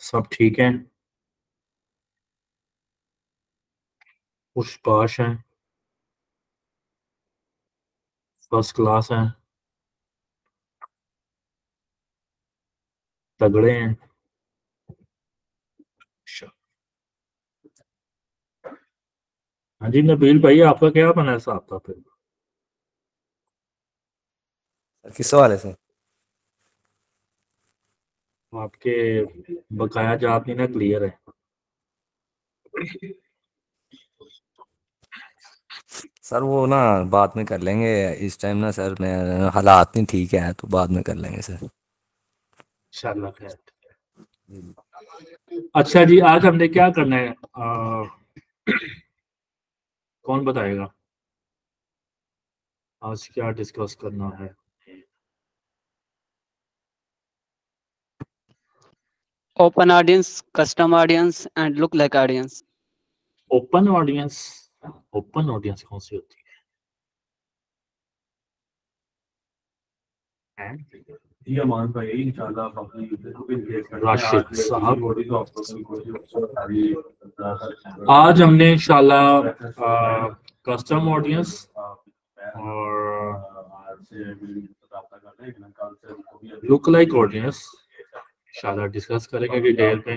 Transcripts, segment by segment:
सब ठीक हैं खुशबाश हैं फ़र्स्ट क्लास हैं तगड़े हैं अच्छा। हाँ जी नबील भाई आपका क्या बना है साहब था फिर किस वाले से? आपके बकाया जात नहीं ना क्लियर है। सर वो ना बाद में कर लेंगे इस टाइम ना सर मैं हालात नहीं ठीक है तो बाद में कर लेंगे सर। इंशाल्लाह खैर। अच्छा जी आज हमने क्या करना है? आ, कौन बताएगा? आज क्या डिस्कस करना है? Open audience custom audience and lookalike audience open audience open audience कौन सी होती है? एंड राशिद साहब। सारी आज हमने इंशाल्लाह कस्टम ऑडियंस और लुक लाइक ऑडियंस इंशाल्लाह डिस्कस करेंगे डिटेल में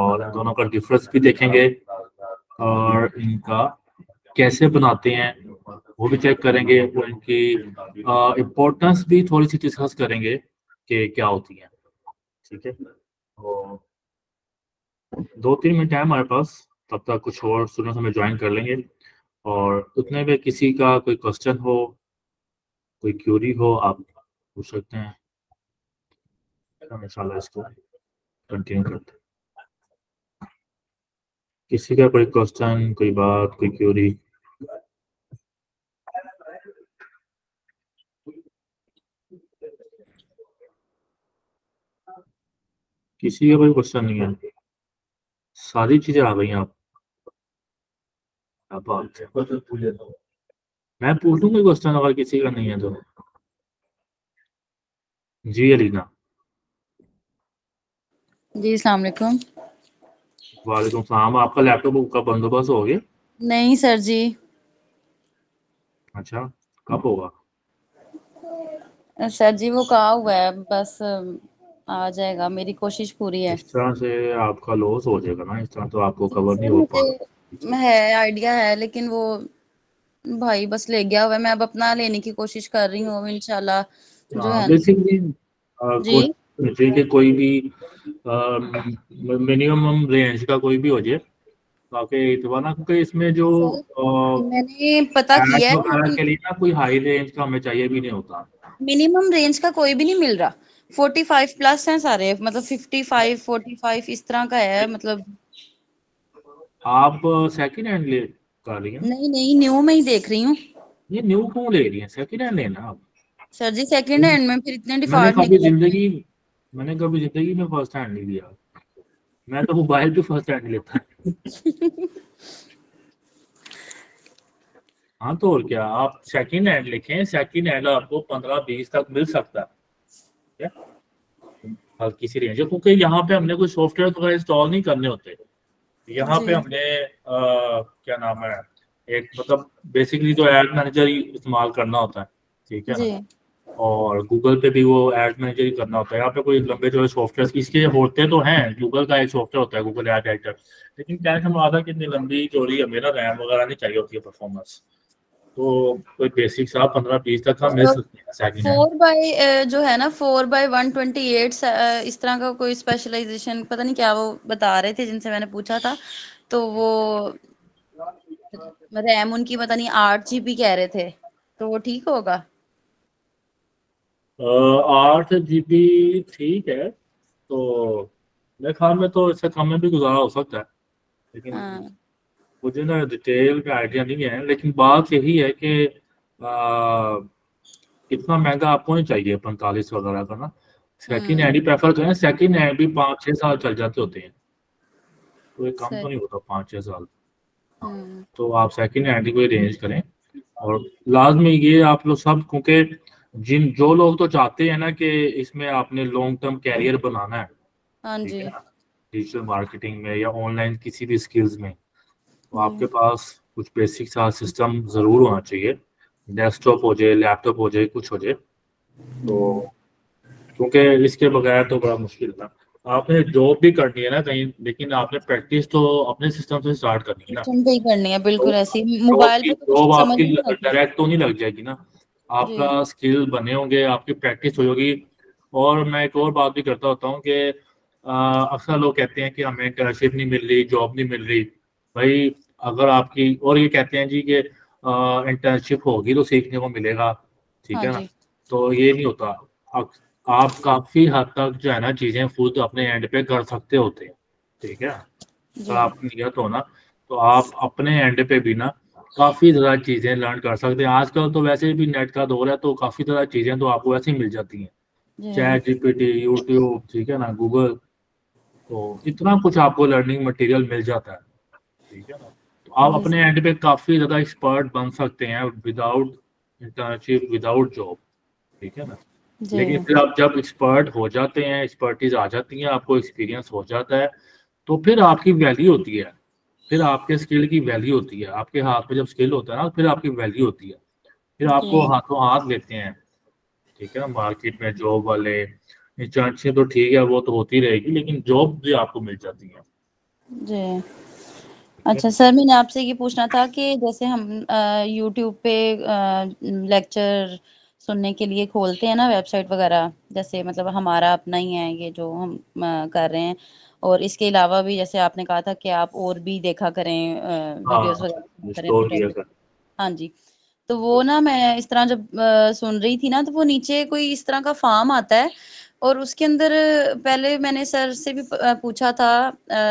और दोनों का डिफरेंस भी देखेंगे और इनका कैसे बनाते हैं वो भी चेक करेंगे इनकी इम्पोर्टेंस भी थोड़ी सी डिस्कस करेंगे कि क्या होती है। ठीक है? तो दो तीन मिनट है हमारे पास, तब तक कुछ और स्टूडेंट्स हमें ज्वाइन कर लेंगे। और उतने में किसी का कोई क्वेश्चन हो, कोई क्यूरी हो, आप पूछ सकते हैं। हम इसको कंटिन्यू करते हैं। किसी का कोई क्वेश्चन कोई बात, कोई क्यूरी किसी का कोई क्वेश्चन नहीं है। सारी चीज़ें आ गई आप बात मैं पूछूँगा क्वेश्चन अगर किसी का नहीं है तो। जी अलीना। जी अस्सलाम वालेकुम। वालेकुम सलाम। आपका लैपटॉप का बंदोबस्त हो गया? नहीं सर जी। अच्छा कब होगा? सर जी वो कहा हुआ है बस आ जाएगा मेरी कोशिश पूरी है। इस तरह से आपका लॉस हो जाएगा ना इस तरह तो आपको कवर नहीं हो पाएगा है आइडिया है लेकिन वो भाई बस ले गया हुआ मैं अब अपना लेने की कोशिश कर रही हूँ इंशाल्लाह जो है बेसिकली जी। जी के कोई भी मिनिमम रेंज का कोई भी हो जाए। ताकि इतवा ना क्योंकि इसमें जो मैंने पता किया है के लिए ना कोई हाई रेंज का हमें चाहिए भी नहीं होता। मिनिमम रेंज का कोई भी नहीं मिल रहा। फोर्टी फाइव प्लस है सारे मतलब फिफ्टी फाइव फोर्टी फाइव इस तरह का है मतलब। आप सेकंड हैंड ले कर रही हैं? नहीं नहीं न्यू में ही देख रही हूँ। ये न्यू क्यों ले रही हैं? सेकंड हैंड लेना आप। सर जी सेकंड हैंड में फिर इतने मैंने डिफ़ॉल्ट कभी ज़िंदगी मैंने कभी ज़िंदगी में फ़र्स्ट हैंड नहीं लिया। मैं तो मोबाइल भी फ़र्स्ट हैंड लेता हाँ। तो और क्या? आप सेकंड हैंड लिखें सेकंड हैंड आपको पंद्रह बीस तक मिल सकता है। हल्की सी रेंज क्योंकि यहाँ पे हमने कोई सॉफ्टवेयर वगैरह इंस्टॉल नहीं करने होते। यहाँ पे हमने आ, क्या नाम है? एक मतलब बेसिकली तो एड मैनेजर ही इस्तेमाल करना होता है ठीक है ना? और गूगल पे भी वो एड मैनेजर ही करना होता है। यहाँ पे कोई लंबे जो सॉफ्टवेयर इसके होते तो हैं गूगल का एक सॉफ्टवेयर होता है गूगल एड एडिटर लेकिन क्या है हम आधा कि इतनी लंबी चौड़ी हमें ना रैम वगैरह नहीं चाहिए होती है परफॉर्मेंस तो कोई बेसिक सा पंद्रह बीस तक का मिल सकते हैं फोर बाई जो है ना four by one twenty eight इस तरह का कोई स्पेशलाइजेशन पता नहीं क्या वो बता रहे थे जिनसे मैंने पूछा था तो वो रैम उनकी पता नहीं आठ जीबी कह रहे थे तो वो ठीक होगा? आठ जी बी ठीक है तो मेरे ख्याल में तो इससे कम में भी गुजारा हो सकता है लेकिन हाँ। मुझे ना डिटेल का आइडिया नहीं है लेकिन बात यही है कि इतना महँगा आपको नहीं चाहिए पैंतालीस वगैरह का ना। Second hmm. हैंड ही प्रेफर करें सेकंड हैंड भी पाँच छः साल चल जाते होते हैं। तो ये कम तो नहीं होता पाँच छः साल। हम्म। तो आप सेकंड हैंड ही कोई रेंज करें। और लाजमी ये आप लोग सब क्योंकि जिन जो लोग तो चाहते हैं ना कि इसमें आपने लॉन्ग टर्म कैरियर बनाना है जी। है डिजिटल मार्केटिंग में या ऑनलाइन किसी भी स्किल्स में। तो। आपके पास कुछ बेसिक सा सिस्टम ज़रूर होना चाहिए। डेस्कटॉप हो जाए लैपटॉप हो जाए कुछ हो जाए। तो क्योंकि इसके बगैर तो बड़ा मुश्किल था। आपने जॉब भी करनी है ना कहीं लेकिन आपने प्रैक्टिस तो अपने सिस्टम से स्टार्ट करनी है ना। ही करनी है बिल्कुल तो ऐसी। मोबाइल तो जॉब आपकी डायरेक्ट तो नहीं लग जाएगी ना। आपका स्किल बने होंगे आपकी प्रैक्टिस हो होगी। और मैं एक और बात भी करता होता हूँ कि अक्सर लोग कहते हैं कि हमें इंटर्नशिप नहीं मिल रही जॉब नहीं मिल रही। भाई अगर आपकी और ये कहते हैं जी कि इंटर्नशिप होगी तो सीखने को मिलेगा ठीक हाँ है ना? तो ये नहीं होता। आप, आप काफ़ी हद तक जो है ना चीज़ें खुद अपने एंड पे कर सकते होते हैं ठीक है? अगर आपकी नियत हो ना तो आप अपने एंड पे भी ना काफ़ी ज़्यादा चीज़ें लर्न कर सकते हैं। आजकल तो वैसे भी नेट का दौर है तो काफ़ी ज़्यादा चीज़ें तो आपको वैसे ही मिल जाती हैं। चैट जीपीटी यूट्यूब ठीक है ना गूगल तो इतना कुछ आपको लर्निंग मटेरियल मिल जाता है ठीक है ना? तो आप अपने एंड पे काफ़ी ज़्यादा एक्सपर्ट बन सकते हैं विदाउट इंटर्नशिप विदाउट जॉब ठीक है ना? लेकिन फिर आप जब एक्सपर्ट हो जाते हैं एक्सपर्टीज आ जाती है आपको एक्सपीरियंस हो जाता है तो फिर आपकी वैल्यू होती है। फिर आपके स्किल की वैल्यू होती है। आपके हाथ में जब स्किल होता है ना फिर आपकी वैल्यू होती है। फिर आपको हाथों हाथ लेते हैं ठीक है ना? मार्केट में जॉब वाले इंटर्नशिप तो ठीक है वो तो होती रहेगी लेकिन जॉब भी आपको मिल जाती है। जी। अच्छा सर मैंने आपसे ये पूछना था कि जैसे हम यूट्यूब पे लेक्चर सुनने के लिए खोलते हैं ना वेबसाइट वगैरह जैसे मतलब हमारा अपना ही है ये जो हम अ, कर रहे हैं और इसके अलावा भी जैसे आपने कहा था कि आप और भी देखा करें वीडियोस हाँ, वगैरह करें tutorial। कर हाँ जी तो वो ना मैं इस तरह जब अ, सुन रही थी ना तो वो नीचे कोई इस तरह का फॉर्म आता है और उसके अंदर पहले मैंने सर से भी पूछा था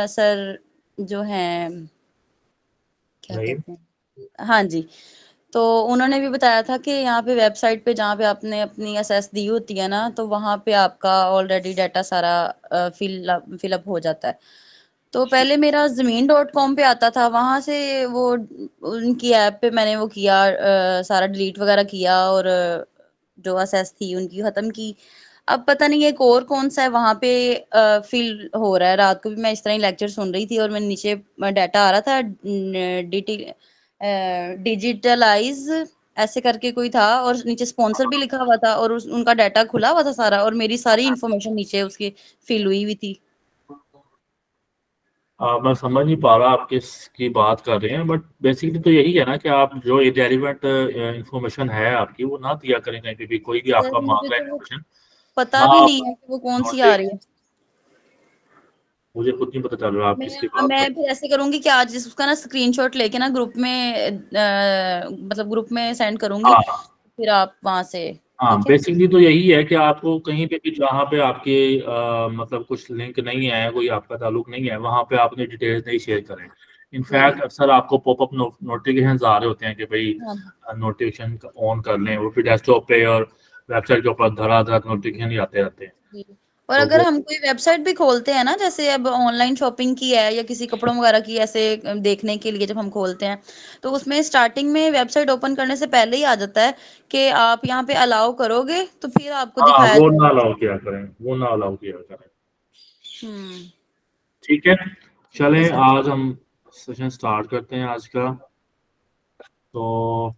सर जो हैं क्या कहते हैं? हाँ जी। तो उन्होंने भी बताया था कि यहाँ पे वेबसाइट पे जहाँ पे आपने अपनी एसएस दी होती है ना तो वहाँ पे आपका ऑलरेडी डाटा सारा फिल फिलअप हो जाता है। तो पहले मेरा ज़मीन डॉट कॉम पे आता था वहाँ से वो उनकी ऐप पे मैंने वो किया अ, सारा डिलीट वगैरह किया और जो एसएस थी उनकी खत्म की। अब पता नहीं एक और कौन सा है वहाँ पे फिल हो रहा है। रात को भी मैं इस तरह ही लेक्चर सुन रही थी और मैं नीचे डाटा आ रहा था डिजिटलाइज ऐसे करके कोई था और नीचे स्पॉन्सर भी लिखा हुआ था और उस, उनका डाटा खुला हुआ था सारा और मेरी सारी इंफॉर्मेशन नीचे उसकी फिल हुई हुई थी। आ, मैं समझ नहीं पा रहा आप किस की बात कर रहे हैं बट बेसिकली तो यही है ना कि आप जो इरेलीवेंट इंफॉर्मेशन है आपकी वो ना दिया करें कहीं पे भी कोई भी आपका मांग रहा है तो पता हाँ, भी नहीं है कि वो कौन सी आ रही है। मुझे खुद नहीं पता चल रहा आप किसकी मैं बात मैं फिर ऐसे करूँगी कि आज उसका ना स्क्रीनशॉट लेके ना ग्रुप में अ, मतलब ग्रुप में सेंड करूँगी हाँ। फिर आप वहाँ से हाँ बेसिकली तो यही है कि आपको कहीं पे भी जहाँ पे आपके आ, मतलब कुछ लिंक नहीं है कोई आपका ताल्लुक नहीं है वहाँ पे आपने डिटेल्स नहीं शेयर करें। इनफैक्ट अक्सर आपको पॉपअप नोटिफिकेशन आ रहे होते हैं कि भाई हाँ। नोटिफिकेशन ऑन कर लें वो फिर डेस्कटॉप पे और वेबसाइट के ऊपर धड़ाधड़ नोटिफिकेशन ही आते रहते हैं। और तो अगर हम कोई वेबसाइट भी खोलते हैं ना जैसे अब ऑनलाइन शॉपिंग की है या किसी कपड़ों वगैरह की ऐसे देखने के लिए जब हम खोलते हैं तो उसमें स्टार्टिंग में वेबसाइट ओपन करने से पहले ही आ जाता है कि आप यहाँ पे अलाउ करोगे तो फिर आपको हाँ दिखाया वो ना अलाउ किया करें वो ना अलाउ किया करें। हम्म। ठीक है चलें। आज हम सेशन स्टार्ट करते हैं आज का। तो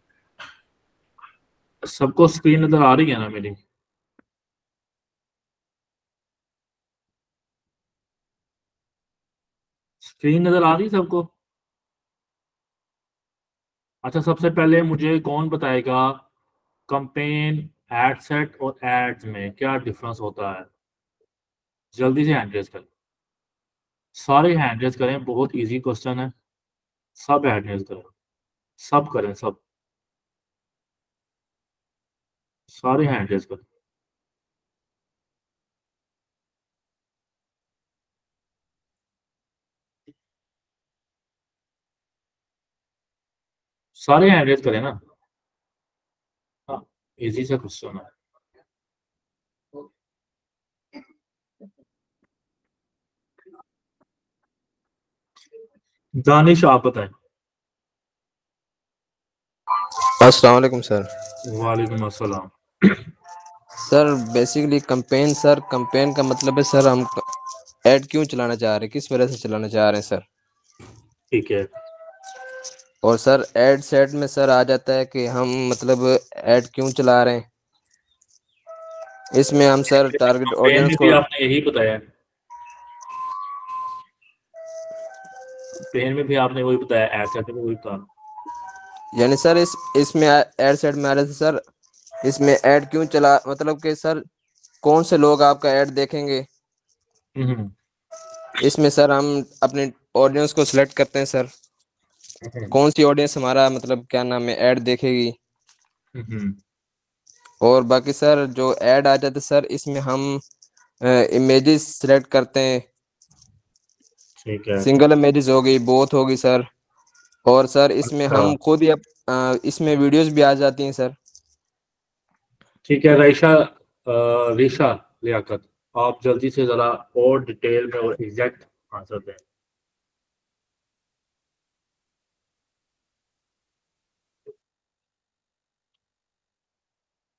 सबको स्क्रीन नज़र आ रही है ना मेरी? स्क्रीन नज़र आ रही सबको? अच्छा सबसे पहले मुझे कौन बताएगा कंपेन एड सेट और एड्स में क्या डिफरेंस होता है? जल्दी से हैंड रेज करें सारे हैंड रेज करें, बहुत इजी क्वेश्चन है। सब हैंड रेज करें। सब करें, सब। सारे हैंड रेज करें सारे हैंड रेज करें ना। हाँ इजी सा क्वेश्चन है। दानिश आप बताएँ। अस्सलाम वालेकुम सर। वालेकुम अस्सलाम। Sir basically campaign sir campaign का मतलब है सर हम ऐड क्यों चलाना चाह रहे हैं? किस वजह से चलाना चाह रहे हैं सर ठीक है। और सर ऐड सेट में सर आ जाता है कि हम मतलब ऐड क्यों चला रहे हैं? इसमें हम सर टारगेट ऑडियंस को आपने यही बताया। पेन में भी आपने वही बताया ऐड सेट में वही बताया। यानी सर इस इसमें ऐड सेट में आ रहे थे सर इसमें ऐड क्यों चला? मतलब कि सर कौन से लोग आपका ऐड देखेंगे? हम्म, इसमें सर हम अपने ऑडियंस को सिलेक्ट करते हैं सर। हम्म, कौन सी ऑडियंस हमारा मतलब क्या नाम है ऐड देखेगी? हम्म, और बाकी सर जो ऐड आ जाते सर इसमें हम इमेजेस सिलेक्ट करते हैं। ठीक है। सिंगल इमेजेस हो गई बोथ होगी सर। और सर इसमें अच्छा। हम खुद ही इसमें वीडियोस भी आ जाती हैं सर। ठीक है रईशा रीशा लियाकत। आप जल्दी से जरा और डिटेल में और एग्जैक्ट आंसर दें।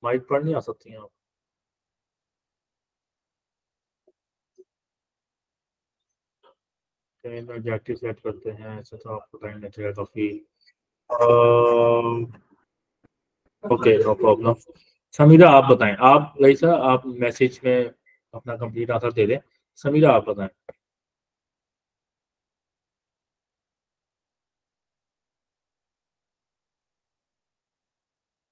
माइक पर नहीं आ सकती हैं आप। ऑब्जेक्टिव सेट करते हैं, ऐसा तो आपको टाइम लगेगा काफ़ी। ओके नो प्रॉब्लम समीरा, आप बताएँ। आप रईसा आप मैसेज में अपना कंप्लीट आंसर दे दें। समीरा, आप बताएँ।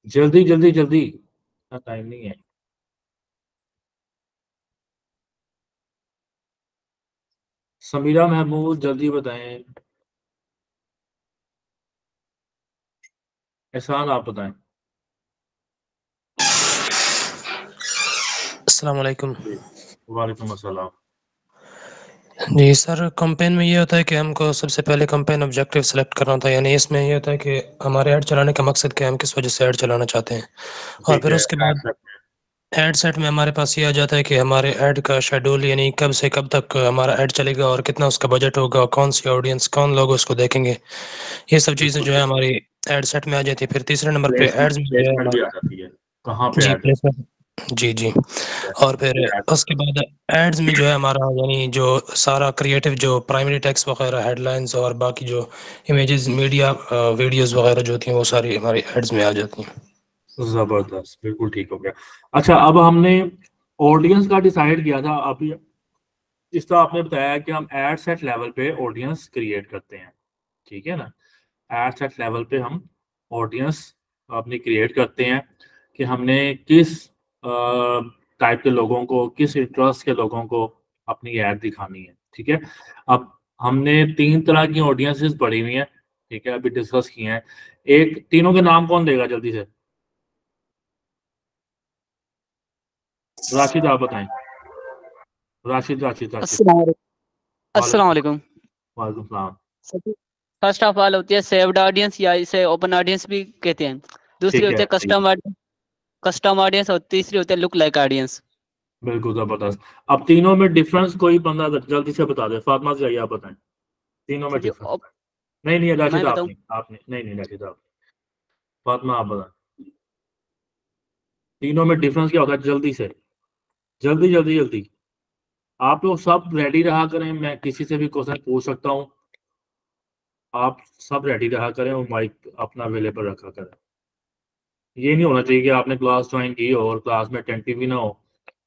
जल्दी जल्दी जल्दी। इतना टाइम नहीं है। समीरा महमूद जल्दी बताएँ। एहसान, आप बताएँ। अस्सलाम वालेकुम। वालेकुम अस्सलाम। जी सर कंपेन में ये होता है कि हमको सबसे पहले कंपेन ऑब्जेक्टिव सेलेक्ट करना होता है यानी इसमें ये होता है कि हमारे ऐड चलाने का मकसद क्या है हम किस वजह से ऐड चलाना चाहते हैं। और फिर उसके बाद। ऐड सेट में। हमारे पास ये आ जाता है कि हमारे ऐड का शेड्यूल यानी कब से कब तक हमारा ऐड चलेगा और कितना उसका बजट होगा कौन सी ऑडियंस कौन लोग उसको देखेंगे। ये सब चीज़ें जो है हमारी ऐड सेट में आ जाती है। फिर तीसरे नंबर पे Placement- एड्स में कहाँ पे जी जी। और फिर उसके बाद एड्स में जो है हमारा यानी जो सारा क्रिएटिव जो प्राइमरी टेक्स्ट वगैरह हेडलाइंस और बाकी जो इमेजेस मीडिया वीडियोस वगैरह जो होती हैं वो सारी हमारी एड्स में आ जाती हैं। ज़बरदस्त बिल्कुल ठीक हो गया। अच्छा अब हमने ऑडियंस का डिसाइड किया था। अभी जिस तरह आपने बताया कि हम एड सेट लेवल पे ऑडियंस क्रिएट करते हैं। ठीक है ना? एड सेट लेवल पे हम ऑडियंस अपनी क्रिएट करते हैं कि हमने किस टाइप के लोगों को किस इंटरेस्ट के लोगों को अपनी ऐड दिखानी है ठीक है? अब हमने तीन तरह की ऑडियंसेस पढ़ी हुई हैं ठीक है? अभी डिस्कस किए हैं। एक तीनों के नाम कौन देगा जल्दी से? राशिद आप बताएँ। राशिद राशिद अस्सलाम फ़र्स्ट ऑफ़ ऑल होती है सेव्ड ऑडियंस या इसे ओपन ऑडियंस भी कहते हैं। दूसरी होती है कस्टम ऑडियंस कस्टम ऑडियंस और तीसरी होती है लुक लाइक ऑडियंस बिल्कुल ज़बरदस्त। अब तीनों में डिफरेंस कोई बंदा जल्दी से बता दे। फातिमा से जाइए आप बताएँ। तीनों में डिफरेंस नहीं नहीं राशिद आपने आपने नहीं नहीं राशिद आप। फातिमा आप बताएँ। तीनों में डिफरेंस क्या होता है? जल्दी से। जल्दी जल्दी जल्दी। आप लोग सब रेडी रहा करें। मैं किसी से भी क्वेश्चन पूछ सकता हूँ। आप सब रेडी रहा करें और माइक अपना अवेलेबल रखा करें। ये नहीं होना चाहिए कि आपने क्लास ज्वाइन की हो और क्लास में अटेंटिव भी ना हो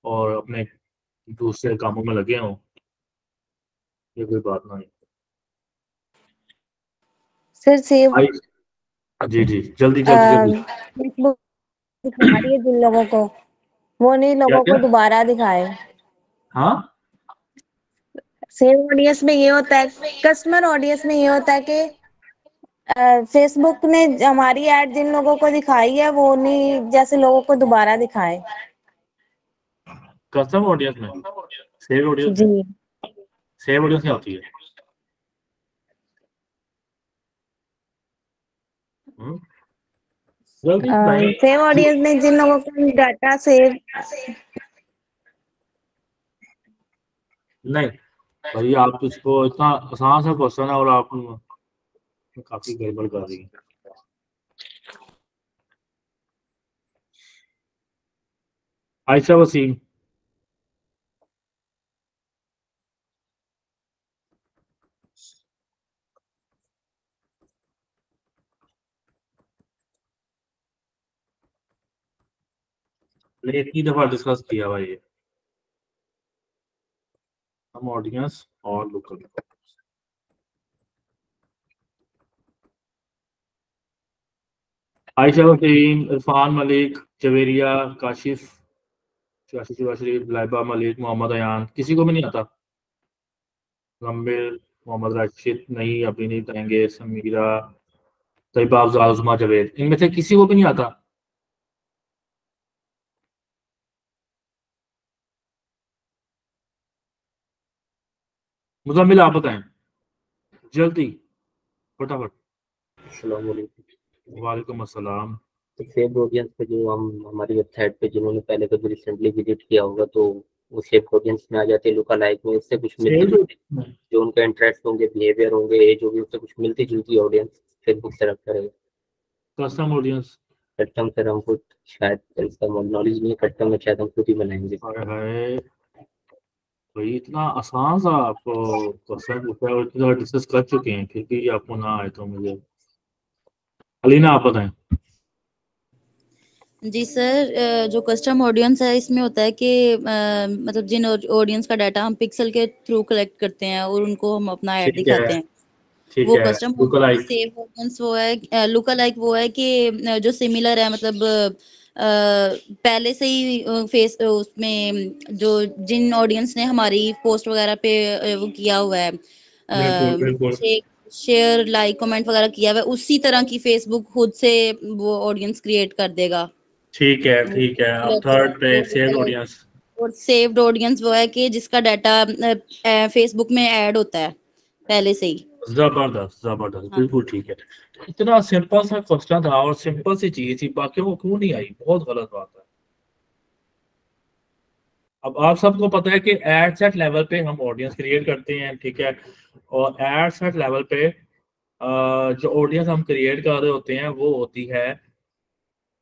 और अपने दूसरे कामों में लगे हों। ये कोई बात नहीं। सर सेव जी जी। जल्दी जल्दी जल्दी। है जिन लोगों को। वो नहीं लोगों को दोबारा दिखाए। हाँ? सेव ऑडियंस में ये होता है। कस्टमर ऑडियंस में ये होता है कि फेसबुक ने हमारी ऐड जिन लोगों को दिखाई है वो नहीं जैसे लोगों को दोबारा दिखाए। कस्टम ऑडियंस में? सेव ऑडियंस जी। सेव ऑडियंस क्या होती है? हम्म? सेव ऑडियंस में जिन लोगों को डाटा सेव नहीं भाई आप इसको इतना आसान सा क्वेश्चन है और आप काफ़ी गड़बड़ कर रही है। आयशा वसीम। इतनी दफ़ा डिस्कस किया हुआ ये। हम ऑडियंस और लोकल आयशा वसीम इरफान मलिक, जवेरिया काशिफ शरीफ लाइबा मलिक, मोहम्मद अयान। किसी को भी नहीं आता। गंभीर मोहम्मद राशिद, नहीं, अभी नहीं करेंगे समीरा, तैयबा अफजाल उस्मा जवेद। इनमें से किसी को भी नहीं आता। मुजम्मिल, आप बताएँ। जल्दी, फटाफट। वालेकुम अस्सलाम। सेव ऑडियंस पे जो हम हमारी वेबसाइट पे जिन्होंने पहले कभी रिसेंटली विज़िट किया होगा तो वो सेव ऑडियंस में आ जाते हैं लुका लाइक में उससे कुछ मिलती जो उनका इंटरेस्ट होंगे बिहेवियर होंगे एज होगी उससे कुछ मिलती जुलती ऑडियंस फेसबुक से रखता रहेगा कस्टम ऑडियंस कस्टम सर हम खुद शायद इसका नॉलेज नहीं कस्टम में शायद हम खुद ही बनाएँगे। भाई इतना आसान सा आपको क्वेश्चन पूछा और इतनी डिस्कस कर चुके हैं फिर भी आपको ना आए तो मुझे अलीना आप बताएँ। जी सर जो कस्टम ऑडियंस है इसमें होता है कि मतलब जिन ऑडियंस का डाटा हम पिक्सल के थ्रू कलेक्ट करते हैं और उनको हम अपना ऐड दिखाते हैं। वो कस्टम सेव ऑडियंस वो है लुका लाइक वो है कि जो सिमिलर है मतलब पहले से ही फेस उसमें जो जिन ऑडियंस ने हमारी पोस्ट वगैरह पे वो किया हुआ है शेयर लाइक कमेंट वगैरह किया हुआ उसी तरह की फेसबुक खुद से वो ऑडियंस क्रिएट कर देगा। ठीक है ठीक है। अब थर्ड पे सेव ऑडियंस और सेव्ड ऑडियंस वो है कि जिसका डाटा फेसबुक में ऐड होता है पहले से ही। ज़बरदस्त ज़बरदस्त हाँ। बिल्कुल ठीक है। इतना सिंपल सा क्वेश्चन था और सिंपल सी चीज़ थी बाकी वो क्यों नहीं आई? बहुत गलत बात है। अब आप सबको पता है कि एड सेट लेवल पे हम ऑडियंस क्रिएट करते हैं ठीक है? और एड सेट लेवल पे जो ऑडियंस हम क्रिएट कर रहे होते हैं वो होती है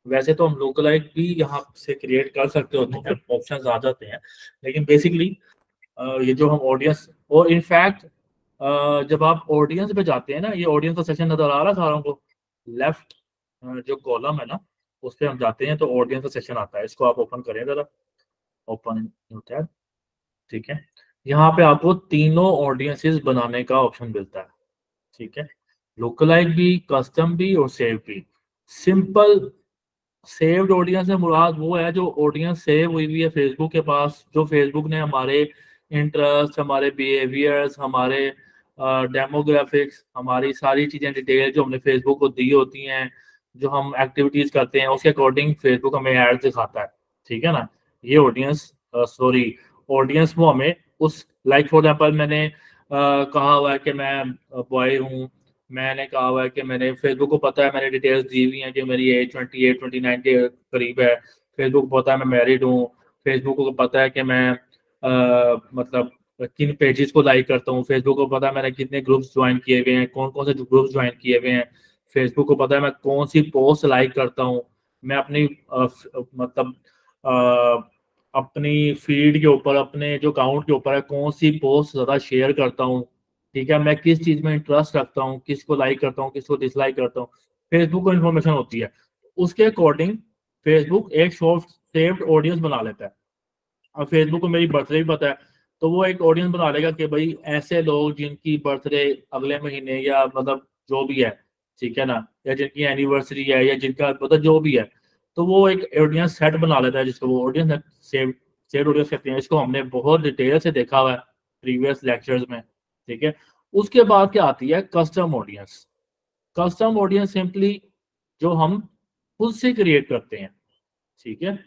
वैसे तो हम लोकलाइज भी यहाँ से क्रिएट कर सकते होते हैं ऑप्शन आ जाते हैं। लेकिन बेसिकली ये जो हम ऑडियंस और इनफैक्ट जब आप ऑडियंस पे जाते हैं ना ये ऑडियंस का सेशन नज़र आ रहा है सारों को? लेफ़्ट जो कॉलम है ना उस पे हम जाते हैं तो ऑडियंस का सेशन आता है। इसको आप ओपन करें जरा। ओपन होता है, ठीक है? यहाँ पे आपको तीनों ऑडियंसेस बनाने का ऑप्शन मिलता है, ठीक है? लोकलाइज भी कस्टम भी और सेव भी। सिंपल सेव्ड ऑडियंस से मुराद वो है जो ऑडियंस सेव हुई हुई है फेसबुक के पास, जो फेसबुक ने हमारे इंटरेस्ट हमारे बिहेवियर्स हमारे डेमोग्राफिक्स हमारी सारी चीज़ें डिटेल जो हमने फेसबुक को दी होती हैं, जो हम एक्टिविटीज़ करते हैं, उसके अकॉर्डिंग फेसबुक हमें एड दिखाता है, ठीक है ना? ये ऑडियंस सॉरी ऑडियंस वो हमें उस लाइक फॉर एग्ज़ाम्पल मैंने uh, कहा हुआ है कि मैं बॉय हूँ। मैंने कहा हुआ है कि मैंने फेसबुक को पता है मैंने डिटेल्स दी हुई हैं कि मेरी age twenty eight twenty nine के करीब है। फेसबुक को पता है मैं मैरिड हूँ। फेसबुक को पता है कि मैं आ, मतलब किन पेजेस को लाइक करता हूँ। फेसबुक को पता है मैंने कितने ग्रुप्स ज्वाइन किए हुए हैं कौन कौन से ग्रुप्स ज्वाइन किए हुए हैं। फेसबुक को पता है मैं कौन सी पोस्ट लाइक करता हूँ। मैं अपनी आ, मतलब अपनी फ़ीड के ऊपर, अपने जो अकाउंट के ऊपर है कौन सी पोस्ट ज़्यादा शेयर करता हूँ? ठीक है, मैं किस चीज़ में इंटरेस्ट रखता हूँ? किसको लाइक करता हूँ? किसको डिसलाइक करता हूँ? फेसबुक को इन्फॉर्मेशन होती है। उसके अकॉर्डिंग फेसबुक एक शॉर्ट सेव्ड ऑडियंस बना लेता है। और फेसबुक को मेरी बर्थडे भी पता है तो वो एक ऑडियंस बना लेगा कि भाई ऐसे लोग जिनकी बर्थडे अगले महीने या मतलब जो भी है, ठीक है ना? या जिनकी एनिवर्सरी है, या जिनका मतलब जो भी है तो वो एक ऑडियंस सेट बना लेता है, जिसको वो ऑडियंस सेव सेव ऑडियंस कहते हैं। इसको हमने बहुत डिटेल से देखा हुआ है प्रीवियस लेक्चर्स में, ठीक है? उसके बाद क्या आती है? Custom audience custom audience simply जो हम खुद से क्रिएट करते हैं, ठीक है?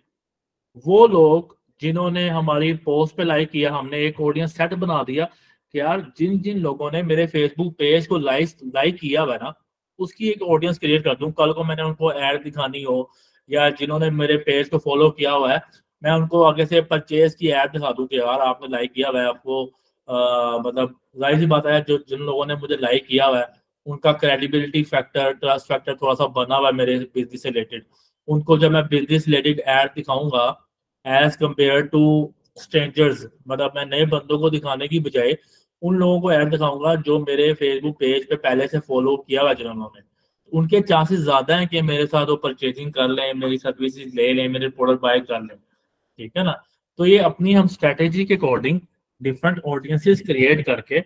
वो लोग जिन्होंने हमारी पोस्ट पे लाइक किया, हमने एक ऑडियंस सेट बना दिया कि यार जिन जिन लोगों ने मेरे फेसबुक पेज को लाइक लाइक किया हुआ ना, उसकी एक ऑडियंस क्रिएट कर दूँ। कल को मैंने उनको ऐड दिखानी हो या जिन्होंने मेरे पेज को फॉलो किया हुआ है, मैं उनको आगे से परचेज की ऐप दिखा दूँ कि यार आपने लाइक किया हुआ है, आपको मतलब ज़ाहिर सी बात है, जो, जिन लोगों ने मुझे लाइक किया हुआ है, उनका क्रेडिबिलिटी फैक्टर ट्रस्ट फैक्टर थोड़ा सा बना हुआ है मेरे बिज़नेस से रिलेटेड उनको जब मैं बिज़नेस रिलेटेड ऐड दिखाऊँगा एज कंपेयर टू स्ट्रेंजर्स मतलब मैं नए बंदों को दिखाने की बजाय उन लोगों को ऐड दिखाऊँगा जो मेरे फेसबुक पेज पे पहले से फॉलो किया हुआ जिन्होंने। उनके चांसेस ज़्यादा हैं कि मेरे साथ वो परचेजिंग कर लें, मेरी सर्विसेज़ ले लें, मेरे प्रोडक्ट बाय कर लें। ठीक है ना? तो ये अपनी हम स्ट्रेटेजी के अकॉर्डिंग डिफरेंट ऑडियंसेस क्रिएट करके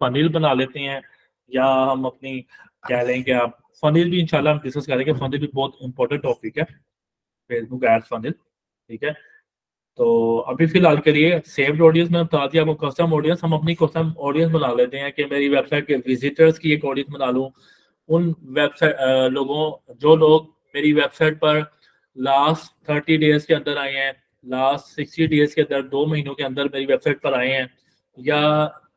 फनील बना लेते हैं, या हम अपनी कह लें कि आप फनील भी इंशाल्लाह हम डिस्कस करेंगे। फनील भी बहुत इंपॉर्टेंट टॉपिक है फेसबुक एड फनील ठीक है? तो अभी फ़िलहाल के लिए सेव्ड ऑडियंस में बता दिया आपको कस्टम ऑडियंस हम अपनी कस्टम ऑडियंस बना लेते हैं कि मेरी वेबसाइट के विजिटर्स की एक ऑडियंस बना लूँ उन वेबसाइट लोगों, जो लोग मेरी वेबसाइट पर लास्ट थर्टी डेज़ के अंदर आए हैं लास्ट सिक्सटी डेज़ के अंदर, दो महीनों के अंदर मेरी वेबसाइट पर आए हैं, या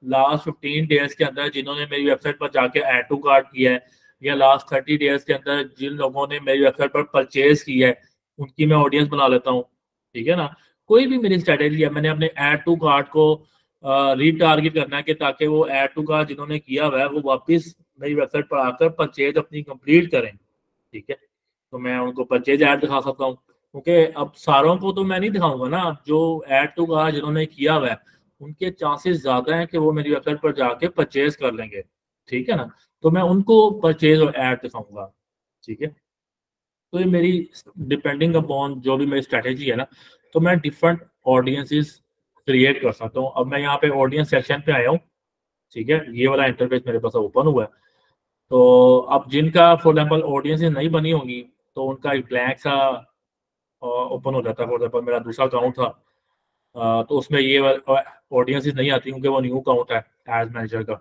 लास्ट फिफ्टीन डेज़ के अंदर जिन्होंने मेरी वेबसाइट पर जाके एड टू कार्ड किया है, या लास्ट थर्टी डेज़ के अंदर जिन लोगों ने मेरी वेबसाइट पर परचेज किया है, उनकी मैं ऑडियंस बना लेता हूँ, ठीक है ना? कोई भी मेरी स्ट्रेटेजी है, मैंने अपने एड टू कार्ड को रीटारगेट करना है कि ताकि वो एड टू कार्ड जिन्होंने किया हुआ है, वो वापस मेरी वेबसाइट पर आकर परचेज अपनी कंप्लीट करें, ठीक है? तो मैं उनको परचेज ऐड दिखा सकता हूँ। क्योंकि अब सारों को तो मैं नहीं दिखाऊँगा ना जो ऐड टू कार्ड जिन्होंने किया हुआ है, उनके चांसेस ज़्यादा हैं कि वो मेरी वेबसाइट पर जाके परचेज कर लेंगे, ठीक है ना? तो मैं उनको परचेज और ऐड दिखाऊँगा, ठीक है? तो ये मेरी डिपेंडिंग अपॉन जो भी मेरी स्ट्रेटेजी है ना तो मैं डिफरेंट ऑडियंसेस क्रिएट कर सकता हूँ। अब मैं यहाँ पे ऑडियंस सेक्शन पे आया हूँ, ठीक है? ये वाला इंटरफेस मेरे पास ओपन हुआ है। तो अब जिनका फॉर एग्ज़ाम्पल ऑडियंस नहीं बनी होंगी तो उनका एक ब्लैंक सा ओपन हो जाता है फॉर एग्ज़ाम्पल मेरा दूसरा अकाउंट था तो उसमें ये ऑडियंस नहीं आती, क्योंकि वो न्यू अकाउंट है एज मैनेजर का।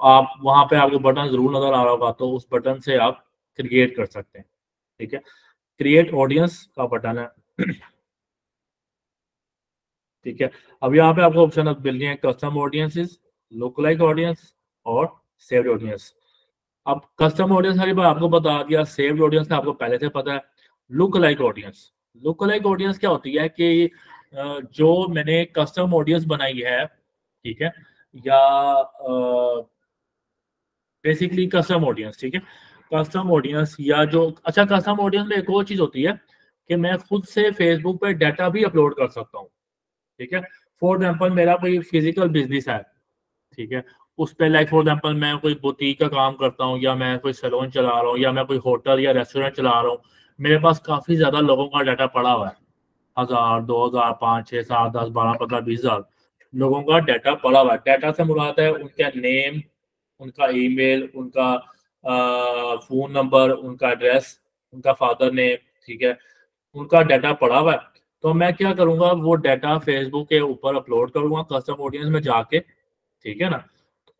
आप वहाँ पे आपको बटन ज़रूर नज़र आ रहा होगा तो उस बटन से आप क्रिएट कर सकते हैं, ठीक है? क्रिएट ऑडियंस का बटन है, ठीक है? अब यहाँ पे आपको ऑप्शन मिल गए है कस्टम ऑडियंसेस लोकलाइज ऑडियंस और सेव्ड ऑडियंस अब कस्टम ऑडियंस हरी बार आपको बता दिया सेव्ड ऑडियंस का आपको पहले से पता है। Look like audience look like audience क्या होती है कि जो मैंने कस्टम ऑडियंस बनाई है, ठीक है, या बेसिकली कस्टम ऑडियंस ठीक है कस्टम ऑडियंस या जो अच्छा कस्टम ऑडियंस में एक और चीज़ होती है कि मैं खुद से फेसबुक पे डाटा भी अपलोड कर सकता हूँ, ठीक है। फॉर एग्ज़ाम्पल मेरा कोई फ़िज़िकल बिज़नेस है, ठीक है उस पर लाइक फॉर एग्ज़ाम्पल मैं कोई बुटीक का काम करता हूँ, या मैं कोई सैलून चला रहा हूँ, या मैं कोई होटल या रेस्टोरेंट चला रहा हूँ, मेरे पास काफ़ी ज़्यादा लोगों का डाटा पड़ा हुआ है। हज़ार, दो हज़ार, पाँच छः सात, दस, बारह, पंद्रह, बीस हज़ार लोगों का डाटा पड़ा हुआ है। डाटा से मुराद है उनका नेम उनका ईमेल उनका फ़ोन नंबर उनका एड्रेस उनका फादर नेम ठीक है? उनका डाटा पड़ा हुआ है। तो मैं क्या करूँगा, वो डाटा फेसबुक के ऊपर अपलोड करूँगा कस्टम ऑडियंस में जाके, ठीक है ना?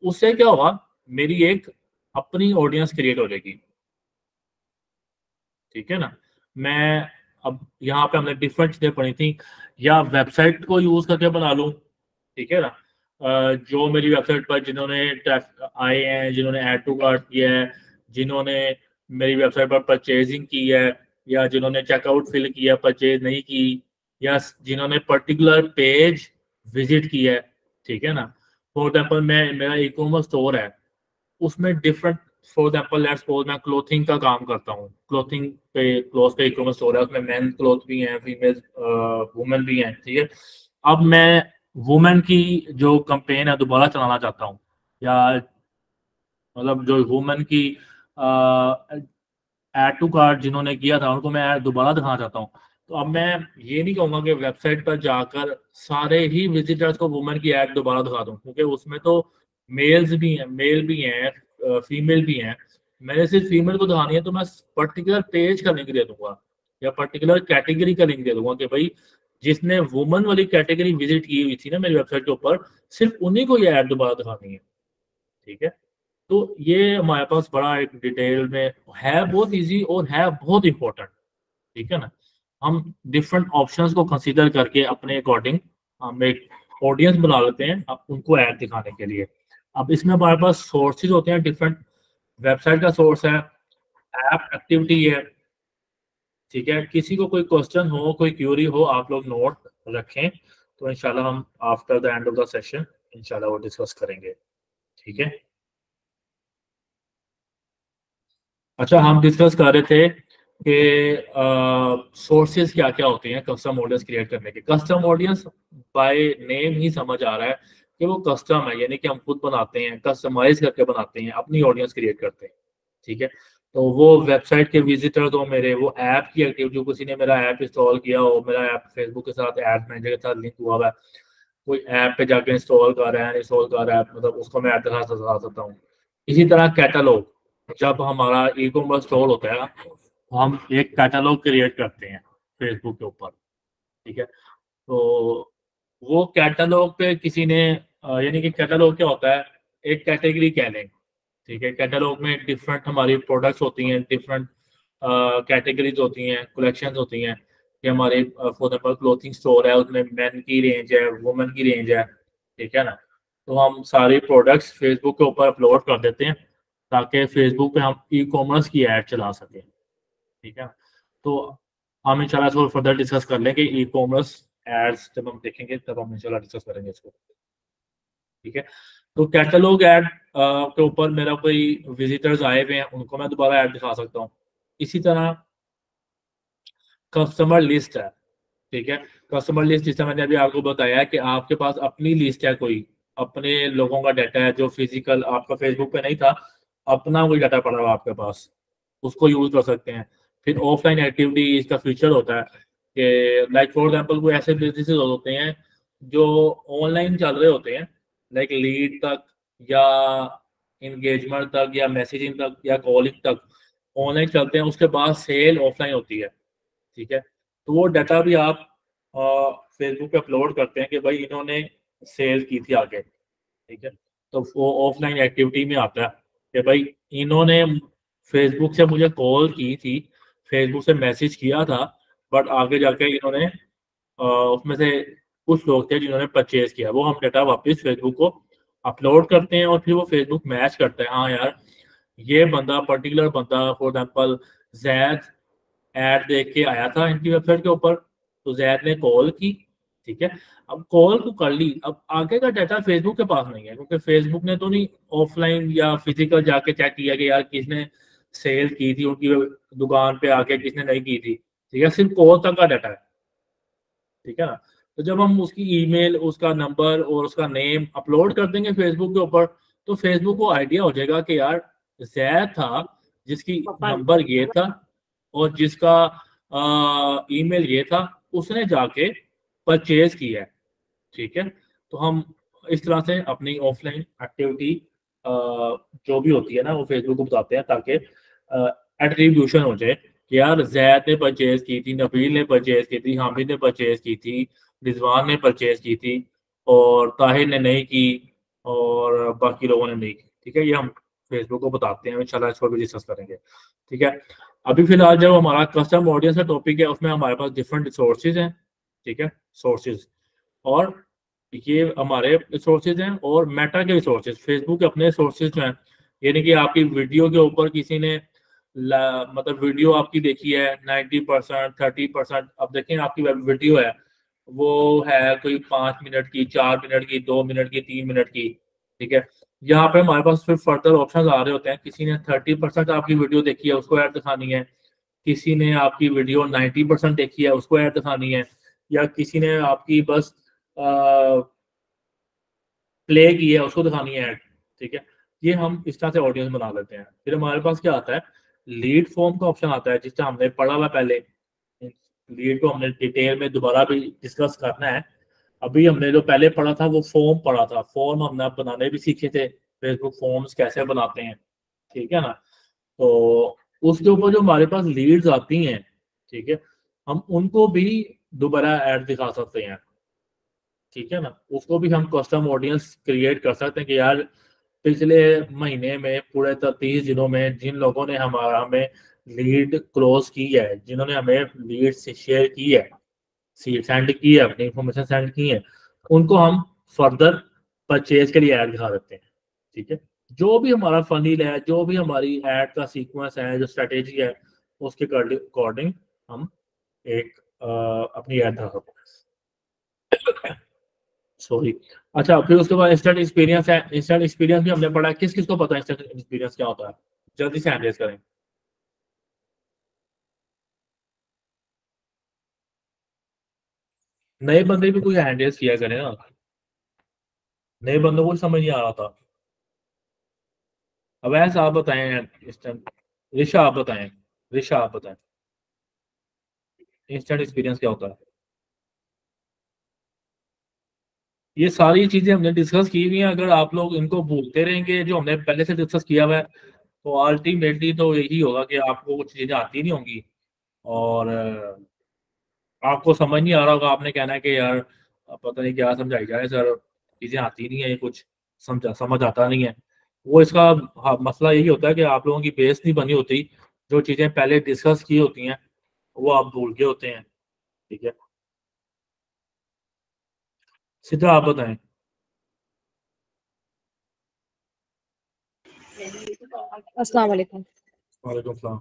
उससे क्या होगा? मेरी एक अपनी ऑडियंस क्रिएट हो जाएगी। ठीक है ना? मैं अब यहाँ पे हमने डिफरेंट चीज़ें पढ़ी थी। या वेबसाइट को यूज़ करके बना लूँ। ठीक है ना? जो मेरी वेबसाइट पर जिन्होंने आए हैं, जिन्होंने ऐड टू कार्ड किया है, जिन्होंने मेरी वेबसाइट पर परचेजिंग की है, या जिन्होंने चेकआउट फिल किया परचेज नहीं की, या जिन्होंने पर्टिकुलर पेज विज़िट किया है, ठीक है ना? फॉर एग्ज़ाम्पल मैं, मेरा ई कॉमर्स स्टोर है, उसमें different for example let's suppose मैं क्लोथिंग का काम करता हूँ क्लोथिंग पे क्लोथ पे ई कॉमर्स स्टोर है, उसमें मैन क्लोथ भी हैं फीमेल वुमेन भी हैं, ठीक है? अब मैं वुमेन की जो कंपेन है दोबारा चलाना चाहता हूँ, या मतलब जो वुमेन की एड टू कार्ड जिन्होंने किया था, उनको मैं दोबारा दिखाना चाहता हूँ तो अब मैं ये नहीं कहूँगा कि वेबसाइट पर जाकर सारे ही विजिटर्स को वुमेन की ऐड दोबारा दिखा दूँ, क्योंकि उसमें तो मेल्स भी हैं मेल भी हैं फीमेल भी हैं। मैंने सिर्फ़ फीमेल को दिखानी है तो मैं पर्टिकुलर पेज का लिंक दे दूँगा, या पर्टिकुलर कैटेगरी का लिंक दे दूँगा कि भाई, जिसने वुमन वाली कैटेगरी विज़िट की हुई थी ना मेरी वेबसाइट के ऊपर, सिर्फ़ उन्हीं को ये ऐड दोबारा दिखानी है। ठीक है? तो ये हमारे पास बड़ा एक डिटेल में है, बहुत इजी और है, बहुत इंपॉर्टेंट ठीक है ना? हम डिफरेंट ऑप्शंस को कंसीडर करके अपने अकॉर्डिंग हम एक ऑडियंस बना लेते हैं अब उनको ऐड दिखाने के लिए। अब इसमें हमारे पास सोर्सेज होते हैं डिफरेंट वेबसाइट का सोर्स है ऐप एक्टिविटी है, ठीक है? किसी को कोई क्वेश्चन हो, कोई क्यूरी हो, आप लोग नोट रखें तो इंशाल्लाह हम after the end of the session इंशाल्लाह वो डिस्कस करेंगे, ठीक है? अच्छा हम डिस्कस कर रहे थे कि सोर्सेज क्या क्या होते हैं कस्टम ऑडियंस क्रिएट करने के? कस्टम ऑडियंस बाय नेम ही समझ आ रहा है कि वो कस्टम है, यानी कि हम खुद बनाते हैं कस्टमाइज करके बनाते हैं, अपनी ऑडियंस क्रिएट करते हैं, ठीक है? तो वो वेबसाइट के विजिटर तो मेरे, वो ऐप की एक्टिविटी किसी ने मेरा ऐप इंस्टॉल किया हो, मेरा ऐप फेसबुक के साथ ऐप मैनेजर के साथ लिंक हुआ हुआ है, कोई ऐप पे जाके इंस्टॉल कर रहा है इंस्टॉल कर रहा है मतलब उसको मैं ऐड दिखा सकता हूँ। इसी तरह कैटलॉग जब हमारा ई कॉमर्स स्टोर होता है हम एक कैटलॉग क्रिएट करते हैं फेसबुक के ऊपर, ठीक है? तो वो कैटलॉग पे किसी ने यानी कि कैटलॉग क्या होता है? एक कैटेगरी कह लें, ठीक है? कैटलॉग में डिफरेंट हमारी प्रोडक्ट्स होती हैं डिफरेंट कैटेगरीज होती हैं कलेक्शंस होती हैं। कि हमारे फॉर एग्ज़ाम्पल क्लोथिंग स्टोर है, उसमें मैन की रेंज है वुमेन की रेंज है, ठीक है ना? तो हम सारी प्रोडक्ट्स फेसबुक के ऊपर अपलोड कर देते हैं, ताकि फेसबुक पे हम ई कॉमर्स की ऐड चला सकें। ठीक है? तो हम इंशाल्लाह इसको फर्दर डिस्कस कर लेंगे ई कॉमर्स एड्स जब हम देखेंगे, तब हम इंशाल्लाह डिस्कस करेंगे इसको। ठीक है? तो कैटलॉग ऐड के ऊपर मेरा कोई विजिटर्स आए हुए हैं, उनको मैं दोबारा ऐड दिखा सकता हूँ। इसी तरह कस्टमर लिस्ट है, ठीक है? कस्टमर लिस्ट जिससे मैंने अभी आपको बताया कि आपके पास अपनी लिस्ट है कोई, अपने लोगों का डाटा है जो फ़िज़िकल आपका फेसबुक पे नहीं था, अपना कोई डाटा पड़ा हुआ आपके पास, उसको यूज़ कर सकते हैं। फिर ऑफलाइन एक्टिविटी इसका फ्यूचर होता है कि लाइक फॉर एग्ज़ाम्पल कोई ऐसे बिज़नेस होते हैं जो ऑनलाइन चल रहे होते हैं लाइक लीड तक या इंगेजमेंट तक या मैसेजिंग तक या कॉलिंग तक ऑनलाइन चलते हैं, उसके बाद सेल ऑफलाइन होती है, ठीक है? तो वो डाटा भी आप फेसबुक पे अपलोड करते हैं कि भाई इन्होंने सेल की थी आगे, ठीक है? तो वो ऑफलाइन एक्टिविटी में आता है कि भाई इन्होंने फेसबुक से मुझे कॉल की थी फेसबुक से मैसेज किया था बट आगे जाके इन्होंने उसमें से कुछ लोग थे जिन्होंने परचेज किया। वो हम डाटा वापस फेसबुक को अपलोड करते हैं और फिर वो फेसबुक मैच करता है। हाँ यार, ये बंदा पर्टिकुलर बंदा फॉर एग्ज़ाम्पल जैद एड देख के आया था इनकी वेबसाइट के ऊपर तो जैद ने कॉल की, ठीक है? अब कॉल तो कर ली, अब आगे का डाटा फेसबुक के पास नहीं है, क्योंकि फेसबुक ने तो नहीं ऑफलाइन या फ़िज़िकल जाके चेक किया कि यार किसने सेल की थी उनकी दुकान पे आके किसने नहीं की थी ठीक है? सिर्फ़ कॉल तक का डाटा है ठीक है ना? तो जब हम उसकी ईमेल उसका नंबर और उसका नेम अपलोड कर देंगे फेसबुक के ऊपर तो फेसबुक को आइडिया हो जाएगा कि यार जैद था जिसकी नंबर ये था और जिसका ईमेल ये था उसने जाके परचेज किया है ठीक है? तो हम इस तरह से अपनी ऑफलाइन एक्टिविटी जो भी होती है ना वो फेसबुक को बताते हैं ताकि एट्रीब्यूशन हो जाए कि यार जैद ने परचेज की थी नबील ने परचेज की थी हामिद ने परचेज की थी रिजवान ने परचेज की थी और ताहिर ने नहीं की और बाकी लोगों ने नहीं की। ठीक है, ये हम फेसबुक को बताते हैं, इंशाल्लाह इस पर भी डिस्कस करेंगे। ठीक है, अभी फ़िलहाल जब हमारा कस्टम ऑडियंस का टॉपिक है, उसमें हमारे पास डिफरेंट सोर्सेज हैं। ठीक है सोर्सेज और ये हमारे सोर्सेज हैं और मेटा के भी सोर्सेज फेसबुक के अपने सोर्सेज हैं, यानी कि आपकी वीडियो के ऊपर किसी ने मतलब वीडियो आपकी देखी है नाइन्टी परसेंट थर्टी परसेंट अब देखें आपकी वीडियो है वो है कोई पाँच मिनट की चार मिनट की दो मिनट की तीन मिनट की ठीक है? यहाँ पे हमारे पास फिर फर्दर ऑप्शन आ रहे होते हैं किसी ने थर्टी परसेंट आपकी वीडियो देखी है उसको ऐड दिखानी है किसी ने आपकी वीडियो नाइन्टी परसेंट देखी है उसको ऐड दिखानी है या किसी ने आपकी बस आ, प्ले की है उसको दिखानी है ऐड ठीक है? ये हम इस तरह से ऑडियंस बना लेते हैं। फिर हमारे पास क्या आता है? लीड फॉर्म का ऑप्शन आता है, जिससे हमने पढ़ा हुआ पहले। लीड को हमने डिटेल में दोबारा भी डिस्कस करना है। अभी हमने जो पहले पढ़ा था, वो फॉर्म पढ़ा था। फॉर्म हमने बनाने भी सीखे थे फेसबुक फॉर्म्स कैसे बनाते हैं, ठीक है ना? तो उसके ऊपर जो हमारे पास लीड्स आती हैं, ठीक है, हम उनको भी दोबारा ऐड दिखा सकते हैं, ठीक है ना? उसको भी हम कस्टम ऑडियंस क्रिएट कर सकते हैं कि यार पिछले महीने में पूरे तीस दिनों में जिन लोगों ने हमारा हमें लीड क्लोज की है जिन्होंने हमें लीड शेयर की है सेंड की है अपनी इंफॉर्मेशन सेंड की है उनको हम फर्दर परचेज के लिए ऐड दिखा देते हैं ठीक है? जो भी हमारा फनील है जो भी हमारी ऐड का सीक्वेंस है जो स्ट्रेटेजी है उसके अकॉर्डिंग हम एक आ, अपनी ऐड दिखा सकते हैं। सॉरी अच्छा फिर उसके बाद इंस्टेंट एक्सपीरियंस है इंस्टेंट एक्सपीरियंस भी हमने पढ़ा किस किस को पता है इंस्टेंट एक्सपीरियंस क्या होता है? जल्दी से हैंड करें। नए बंदे भी कोई हैंड किया करें ना? नए बंदों को समझ नहीं आ रहा था। अब ऐसा आप बताएँ इंस्टेंट ऋषा आप बताएँ ऋषा आप बताएँ। इंस्टेंट एक्सपीरियंस क्या होता है? ये सारी चीज़ें हमने डिस्कस की हुई हैं। अगर आप लोग इनको भूलते रहेंगे जो हमने पहले से डिस्कस किया हुआ है तो अल्टीमेटली तो यही होगा कि आपको कुछ चीज़ें आती नहीं होंगी। और आपको समझ नहीं आ रहा होगा आपने कहना है कि यार पता नहीं क्या समझाई जाए सर चीज़ें आती नहीं है कुछ समझा समझ आता नहीं है। वो इसका हाँ, मसला यही होता है कि आप लोगों की बेस नहीं बनी होती जो चीज़ें पहले डिस्कस की होती हैं वो आप भूल के होते हैं। ठीक है? सीधा आप बताएँ। अस्सलाम वालेकुम वालेकुम सलाम।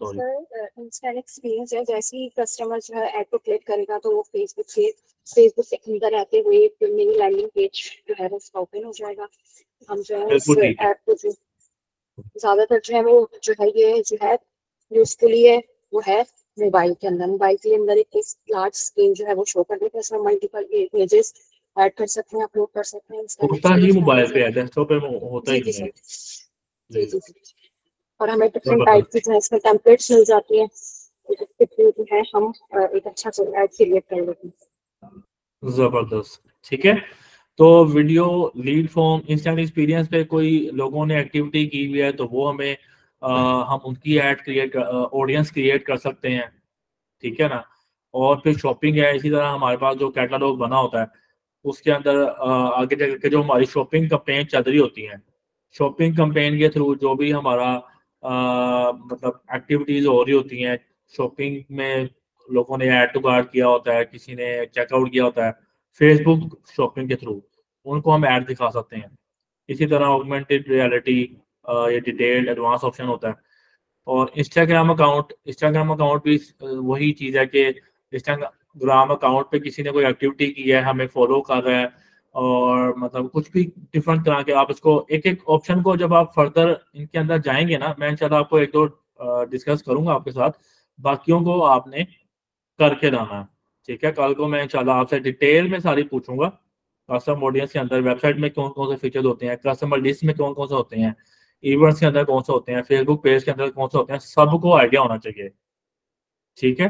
सर। एक्सपीरियंस है जैसे ही कस्टमर जो है ऐड को क्लिक करेगा तो वो फेसबुक से फेसबुक से अंदर आते हुए मिनी लैंडिंग पेज जो है उसका ओपन हो जाएगा। हम जो है उस को जो ज़्यादातर जो है वो जो है ये जो है है वो है। मोबाइल के अंदर मोबाइल के अंदर एक लार्ज स्क्रीन जो है वो शो कर देता है मल्टीपल इमेजेस ऐड कर सकते हैं अपलोड कर सकते हैं होता ही मोबाइल पे है। डेस्कटॉप पे होता ही नहीं है। जी जी। जी और हमें डिफरेंट टाइप की जो है इसमें टेम्पलेट्स मिल जाती हैं। इसके थ्रू जो है हम एक अच्छा ऐड क्रिएट कर लेते हैं। ज़बरदस्त। ठीक है? तो video lead form instant experience पे कोई लोगों ने एक्टिविटी की हुई है तो वो हमें हम उनकी ऐड क्रिएट ऑडियंस क्रिएट कर सकते हैं ठीक है ना? और फिर शॉपिंग है इसी तरह हमारे पास जो कैटलॉग बना होता है उसके अंदर आगे जा जाकर जो हमारी शॉपिंग कंपेन चल रही होती हैं शॉपिंग कंपेन के थ्रू जो भी हमारा मतलब एक्टिविटीज़ हो रही होती हैं शॉपिंग में लोगों ने ऐड टू कार्ड किया होता है किसी ने चेकआउट किया होता है फेसबुक शॉपिंग के थ्रू उनको हम ऐड दिखा सकते हैं। इसी तरह ऑगमेंटेड रियलिटी ये डिटेल्ड एडवांस ऑप्शन होता है। और इंस्टाग्राम अकाउंट इंस्टाग्राम अकाउंट भी वही चीज़ है कि इंस्टाग्राम अकाउंट पे किसी ने कोई एक्टिविटी की है, हमें फॉलो कर रहा है और मतलब कुछ भी डिफरेंट तरह के आप इसको एक एक ऑप्शन को जब आप फर्दर इनके अंदर जाएँगे ना, मैं इंशाल्लाह आपको एक दो डिस्कस करूँगा आपके साथ। बाकियों को आपने करके लाना है। ठीक है, कल को मैं इंशाल्लाह आपसे डिटेल में सारी पूछूँगा। कस्टम ऑडियंस के अंदर वेबसाइट में कौन कौन से फीचर होते हैं कस्टमर लिस्ट में कौन कौन से होते हैं। इवेंट्स के अंदर कौन से होते हैं फेसबुक पेज के अंदर कौन से होते हैं, सबको आइडिया होना चाहिए। ठीक है?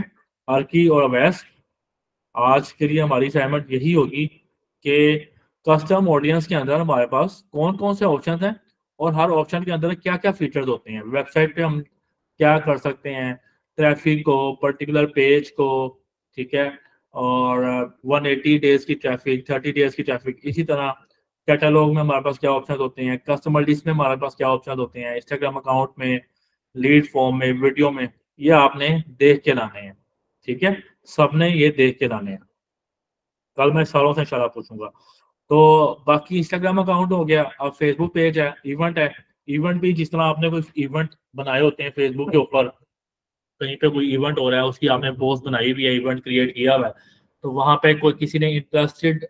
अर्की और अवैस आज के लिए हमारी असाइनमेंट यही होगी कि कस्टम ऑडियंस के अंदर हमारे पास कौन कौन से ऑप्शन हैं और हर ऑप्शन के अंदर क्या क्या फीचर्स होते हैं। वेबसाइट पे हम क्या कर सकते हैं ट्रैफ़िक को पर्टिकुलर पेज को, ठीक है? और 180 डेज़ की ट्रैफ़िक 30 डेज़ की ट्रैफ़िक इसी तरह कैटलॉग में हमारे पास क्या ऑप्शन होते हैं? कस्टमर लिस्ट में हमारे पास क्या ऑप्शन होते हैं? इंस्टाग्राम अकाउंट में लीड फॉर्म में वीडियो में, ये आपने देख के लाने हैं। ठीक है? सबने ये देख के लाने हैं। कल मैं सारों से इंशाल्लाह पूछूँगा। तो बाकी इंस्टाग्राम अकाउंट हो गया, अब फेसबुक पेज है इवेंट है। इवेंट भी जिस तरह आपने कोई इवेंट बनाए होते हैं फेसबुक के ऊपर, कहीं पे कोई इवेंट हो रहा है, उसकी आपने पोस्ट बनाई हुई है इवेंट क्रिएट किया हुआ है तो वहाँ पे कोई किसी ने इंटरेस्टेड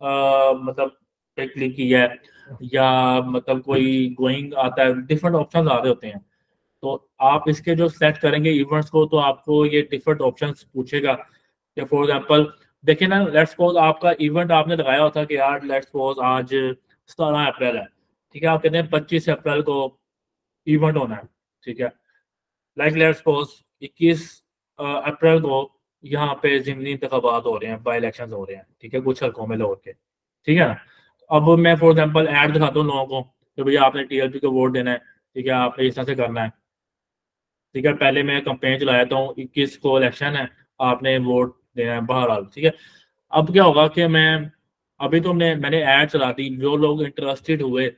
मतलब पे क्लिक किया है, या मतलब कोई गोइंग आता है डिफरेंट ऑप्शन आ रहे होते हैं। तो आप इसके जो सेट करेंगे इवेंट्स को तो आपको ये डिफरेंट ऑप्शंस पूछेगा। कि फॉर एग्जांपल देखिए ना लेट्स सपोज़ आपका इवेंट आपने लगाया होता कि यार लेट्स सपोज़ आज सतारह अप्रैल है, ठीक है, आप कहते हैं पच्चीस अप्रैल को इवेंट होना है, ठीक है। लाइक लेट्स सपोज़ इक्कीस अप्रैल को यहाँ पे जिमनी इंतबात हो रहे हैं बाई इलेक्शन हो रहे हैं, ठीक है, कुछ हल्कों में लोग के, ठीक है ना। अब मैं फॉर एग्ज़ाम्पल एड दिखाता हूँ लोगों को कि भैया आपने टीएलपी को वोट देना है, ठीक है, आपने इस तरह से करना है। ठीक है, पहले मैं कंपेन चलाता हूँ, इक्कीस को इलेक्शन है, आपने वोट देना है बहरहाल, ठीक है। अब क्या होगा कि मैं, अभी तो मैंने मैंने ऐड चला दी, जो लोग इंटरेस्टेड हुए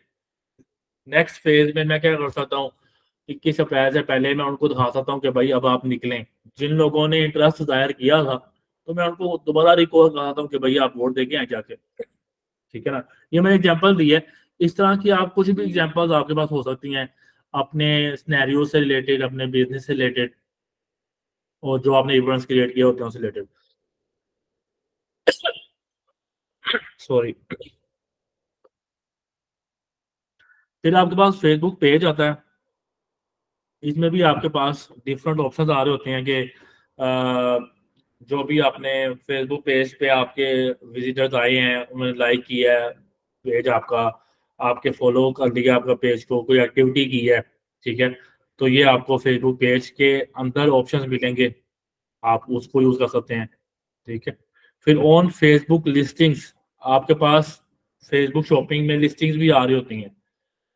नेक्स्ट फ़ेज़ में मैं क्या कर सकता हूँ, इक्कीस अप्रैल से पहले मैं उनको दिखा सकता हूँ कि भाई अब आप निकलें। जिन लोगों ने इंटरेस्ट ज़ाहिर किया था तो मैं उनको दोबारा रिकॉल कराता हूँ कि भाई आप वोट देके आए जाके। ठीक है ना? ये मैंने एग्ज़ाम्पल दी है। इस तरह की आप कुछ भी एग्जाम्पल्स आपके पास हो सकती हैं, अपने स्नैरियो से रिलेटेड अपने बिज़नेस से रिलेटेड और जो आपने इवेंट्स क्रिएट किए होते हैं उससे रिलेटेड सॉरी फिर आपके पास फेसबुक पेज आता है। इसमें भी आपके पास डिफरेंट ऑप्शंस आ रहे होते हैं कि जो भी आपने फेसबुक पेज पे आपके विजिटर्स आए हैं, उन्होंने लाइक किया है पेज आपका, आपके फॉलो कर लिया आपका पेज को, कोई एक्टिविटी की है, ठीक है? तो ये आपको फेसबुक पेज के अंदर ऑप्शन मिलेंगे। आप उसको यूज़ कर सकते हैं, ठीक है? फिर ऑन फेसबुक लिस्टिंग्स आपके पास फेसबुक शॉपिंग में लिस्टिंग्स भी आ रही होती हैं,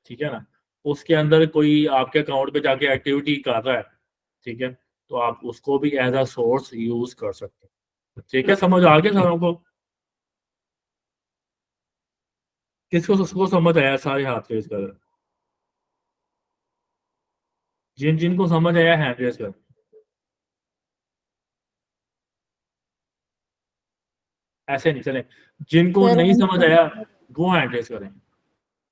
ठीक है ना? उसके अंदर कोई आपके अकाउंट पे जाके एक्टिविटी कर रहा है, ठीक है? तो आप उसको भी एज अ सोर्स यूज़ कर सकते हैं। ठीक है? समझ आ गया सारों को? किसको उसको समझ आया सारे हाथ रेज कर जिन जिनको समझ आया हैंड रेज कर ऐसे नहीं चले। जिनको नहीं समझ आया वो हैंड रेज करें।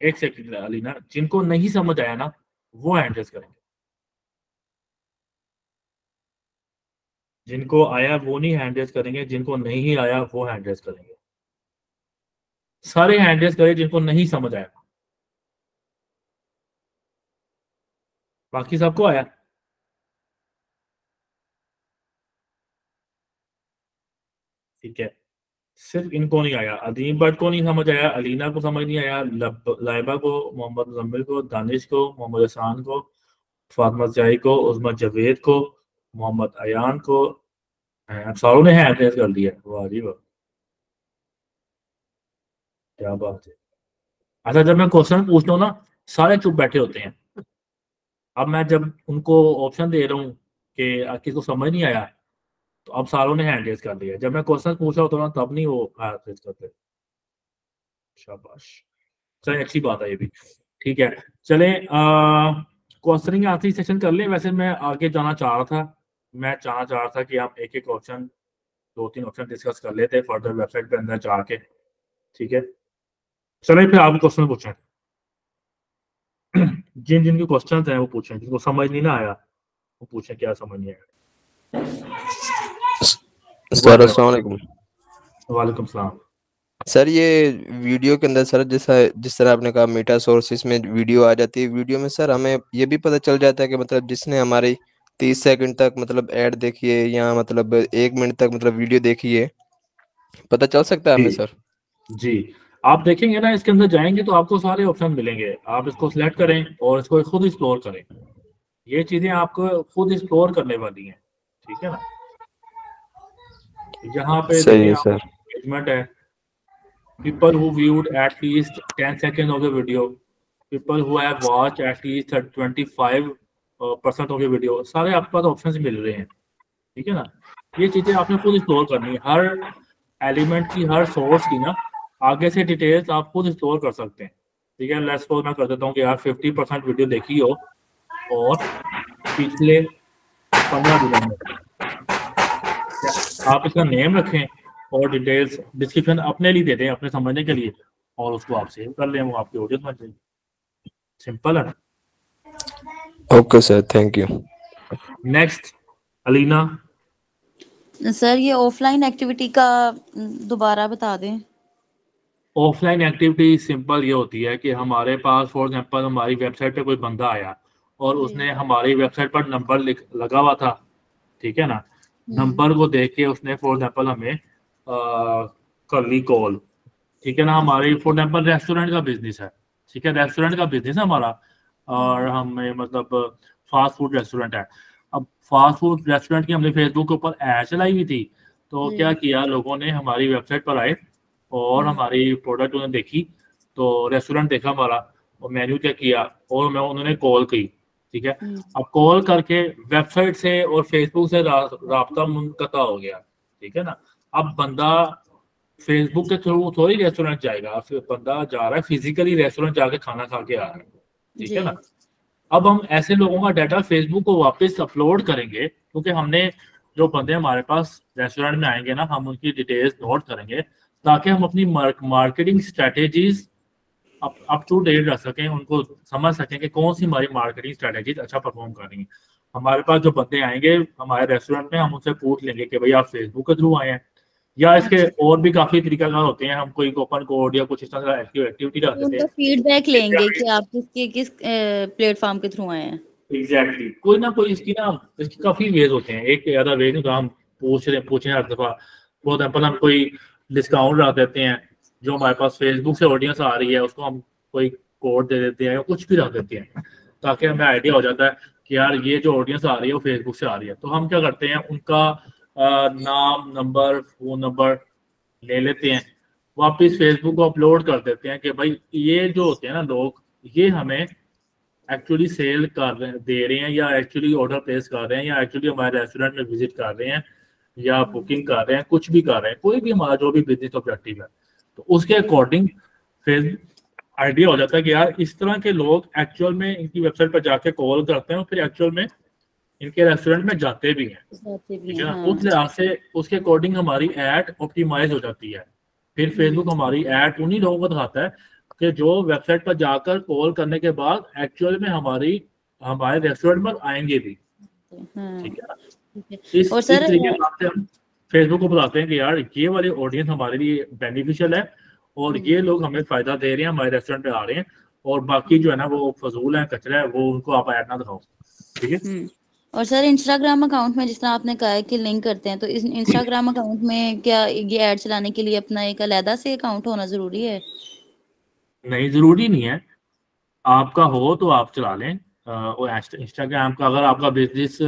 एक सेकंड अलीना। जिनको नहीं समझ आया ना वो हैंड रेज करेंगे। जिनको आया वो नहीं हैंड रेज करेंगे, जिनको नहीं आया वो हैंड रेज करेंगे। सारे हैंड रेज करें जिनको नहीं समझ आया। बाकी सबको आया? ठीक है। सिर्फ़ इनको नहीं आया। अदीम भट्ट को नहीं समझ आया, अलीना को समझ नहीं आया लाइबा को, मोहम्मद को, दानिश को, मोहम्मद हसान को, फातमा जाई को उजमा जवेद को मोहम्मद अयान को सारों ने हैंड कर दिया वाह जी वाह। क्या बात है। अच्छा जब मैं क्वेश्चन पूछता हूँ ना, सारे चुप बैठे होते हैं। अब मैं जब उनको ऑप्शन दे रहा हूँ कि किसको समझ नहीं आया तो अब सारों ने हैंड कर दिया जब मैं क्वेश्चन पूछ रहा होता ना, तब नहीं वो हैंड करते। शाबाश। चले, अच्छी बात है ये भी। ठीक है। चले क्वेश्चनिंग आखिरी सेशन कर ले। वैसे मैं आगे जाना चाह रहा था। मैं चाहना चाह रहा था कि हम एक एक ऑप्शन दो तीन ऑप्शन डिस्कस कर लेते फर्दर वेबसाइट पे अंदर जाके ठीक है? चले फिर आप क्वेश्चन पूछें। जिन जिन के क्वेश्चन हैं वो पूछें जिनको समझ नहीं ना आया वो पूछें क्या समझ नहीं आया। वालेकुम। सलाम। सर ये वीडियो के अंदर सर जैसा जिस तरह आपने कहा मेटा सोर्सेस में वीडियो आ जाती है। वीडियो में सर हमें ये भी पता चल जाता है कि मतलब जिसने हमारी तीस सेकंड तक मतलब ऐड देखी है या मतलब एक मिनट तक मतलब वीडियो देखिए। पता चल सकता है हमें सर? जी। आप देखेंगे ना इसके अंदर जाएँगे तो आपको सारे ऑप्शन मिलेंगे। आप इसको सिलेक्ट करें और इसको खुद एक्सप्लोर करें। ये चीज़ें आपको खुद एक्सप्लोर करने वाली हैं ठीक है ना? यहाँ पे सही है सर। engagement है। People who viewed at least 10 seconds of the video people who have watched at least 25 percent the video, सारे आपके पास ऑप्शन मिल रहे हैं, ठीक है ना? ये चीज़ें आपने खुद एक्सप्लोर करनी है। हर एलिमेंट की, हर सोर्स की ना, आगे से डिटेल्स आप खुद एक्सप्लोर कर सकते हैं, ठीक है? लेट्स सपोज़ मैं कर देता हूँ कि यार 50 परसेंट वीडियो देखी हो और पिछले पंद्रह दिनों में। आप इसका नेम रखें और डिटेल्स डिस्क्रिप्शन अपने लिए दे दें अपने समझने के लिए और उसको आप सेव कर लें, वो आपकी ऑडियंस बन जाएगी। सिंपल है okay sir thank you next Alina sir ये ऑफलाइन एक्टिविटी का दोबारा बता दें। ऑफलाइन एक्टिविटी सिंपल ये होती है कि हमारे पास फॉर एग्जांपल हमारी वेबसाइट पे कोई बंदा आया और उसने हमारी वेबसाइट पर नंबर लगा हुआ था ठीक है ना? नंबर को देख के उसने फॉर एग्जांपल हमें कर ली कॉल ठीक है ना? हमारी फॉर एग्जांपल रेस्टोरेंट का बिज़नेस है ठीक है? रेस्टोरेंट का बिज़नेस है हमारा और हमें मतलब फास्ट फ़ूड रेस्टोरेंट है। अब फास्ट फ़ूड रेस्टोरेंट की हमने फेसबुक के ऊपर ऐड चलाई हुई थी तो क्या किया लोगों ने हमारी वेबसाइट पर आए और हमारी प्रोडक्ट उन्होंने देखी तो रेस्टोरेंट देखा हमारा और मेन्यू चेक किया और मैं उन्होंने कॉल की ठीक है? हम्म, अब कॉल करके वेबसाइट से और फेसबुक से रा, राब्ता मुनकता हो गया ठीक है ना? अब बंदा फेसबुक के थ्रू थोड़ी रेस्टोरेंट जाएगा फिर बंदा जा रहा है फिजिकली रेस्टोरेंट जाके खाना खा के आ रहा है। ठीक है ना? अब हम ऐसे लोगों का डाटा फेसबुक को वापस अपलोड करेंगे क्योंकि हमने जो बंदे हमारे पास रेस्टोरेंट में आएँगे ना हम उनकी डिटेल्स नोट करेंगे ताकि हम अपनी marketing strategies up to date रख सकें उनको समझ सकें कि कौन सी हमारी मार्केटिंग स्ट्रेटेजीज अच्छा परफॉर्म कर रही है। हमारे पास जो बंदे आएँगे हमारे रेस्टोरेंट में हम उनसे पूछ लेंगे कि भाई आप फेसबुक के थ्रू आए हैं। या इसके और भी काफ़ी तरीका तरीकाकार होते हैं हम कोई ओपन कोड या कुछ इस तरह एक्टिव एक्टिविटी रख तो देते उनका हैं। फीडबैक लेंगे कि आप किसके किस प्लेटफॉर्म के थ्रू आए हैं। Exactly exactly. कोई ना कोई इसकी ना इसकी काफ़ी वेज होते हैं। एक ज़्यादा वे नहीं तो हम पूछ रहे पूछे हर दफ़ा। फॉर एग्ज़ाम्पल हम कोई डिस्काउंट रख देते हैं जो हमारे पास फेसबुक से ऑडियंस आ रही है उसको हम कोई कोड दे देते हैं या कुछ भी रख देते हैं ताकि हमें आइडिया हो जाता है कि यार ये जो ऑडियंस आ रही है वो फेसबुक से आ रही है। तो हम क्या करते हैं उनका नाम, नंबर, फ़ोन नंबर ले लेते हैं। वापस फेसबुक को अपलोड कर देते हैं कि भाई, ये जो होते हैं ना लोग, ये हमें एक्चुअली सेल कर रहे दे रहे हैं या एक्चुअली ऑर्डर प्लेस कर रहे हैं या एक्चुअली हमारे रेस्टोरेंट में विज़िट कर रहे हैं या बुकिंग कर रहे हैं, कुछ भी कर रहे हैं, कोई भी हमारा जो भी बिज़नेस ऑब्जेक्टिव है। तो उसके अकॉर्डिंग फेस आइडिया हो जाता है कि यार, इस तरह के लोग एक्चुअल में इनकी वेबसाइट पर जाके कॉल करते हैं और फिर एक्चुअल में इनके रेस्टोरेंट में जाते भी हैं। ठीक है ना? हाँ। उस लिहाज से उसके अकॉर्डिंग हमारी एड ऑप्टिमाइज हो जाती है। फिर फेसबुक हमारी एड उन्हीं लोगों को दिखाता है कि जो वेबसाइट पर जाकर कॉल करने के बाद एक्चुअल में हमारी हमारे रेस्टोरेंट में आएँगे भी। हाँ ठीक है है। इस और इस तरीके से हम। फेसबुक को बताते हैं कि यार ये वाली ऑडियंस हमारे लिए बेनिफिशियल है और ये लोग हमें फ़ायदा दे रहे हैं हमारे रेस्टोरेंट पे आ रहे हैं और बाकी जो है ना वो फजूल है कचरा है वो उनको आप ऐड ना दिखाओ। ठीक है? हम्म। और सर इंस्टाग्राम अकाउंट में जिस तरह आपने कहा है कि लिंक करते हैं तो इस इंस्टाग्राम अकाउंट में क्या ये ऐड चलाने के लिए अपना एक अलहदा से अकाउंट होना ज़रूरी है? नहीं ज़रूरी नहीं है। आपका हो तो आप चला लें। और इंस्टाग्राम का अगर आपका बिज़नेस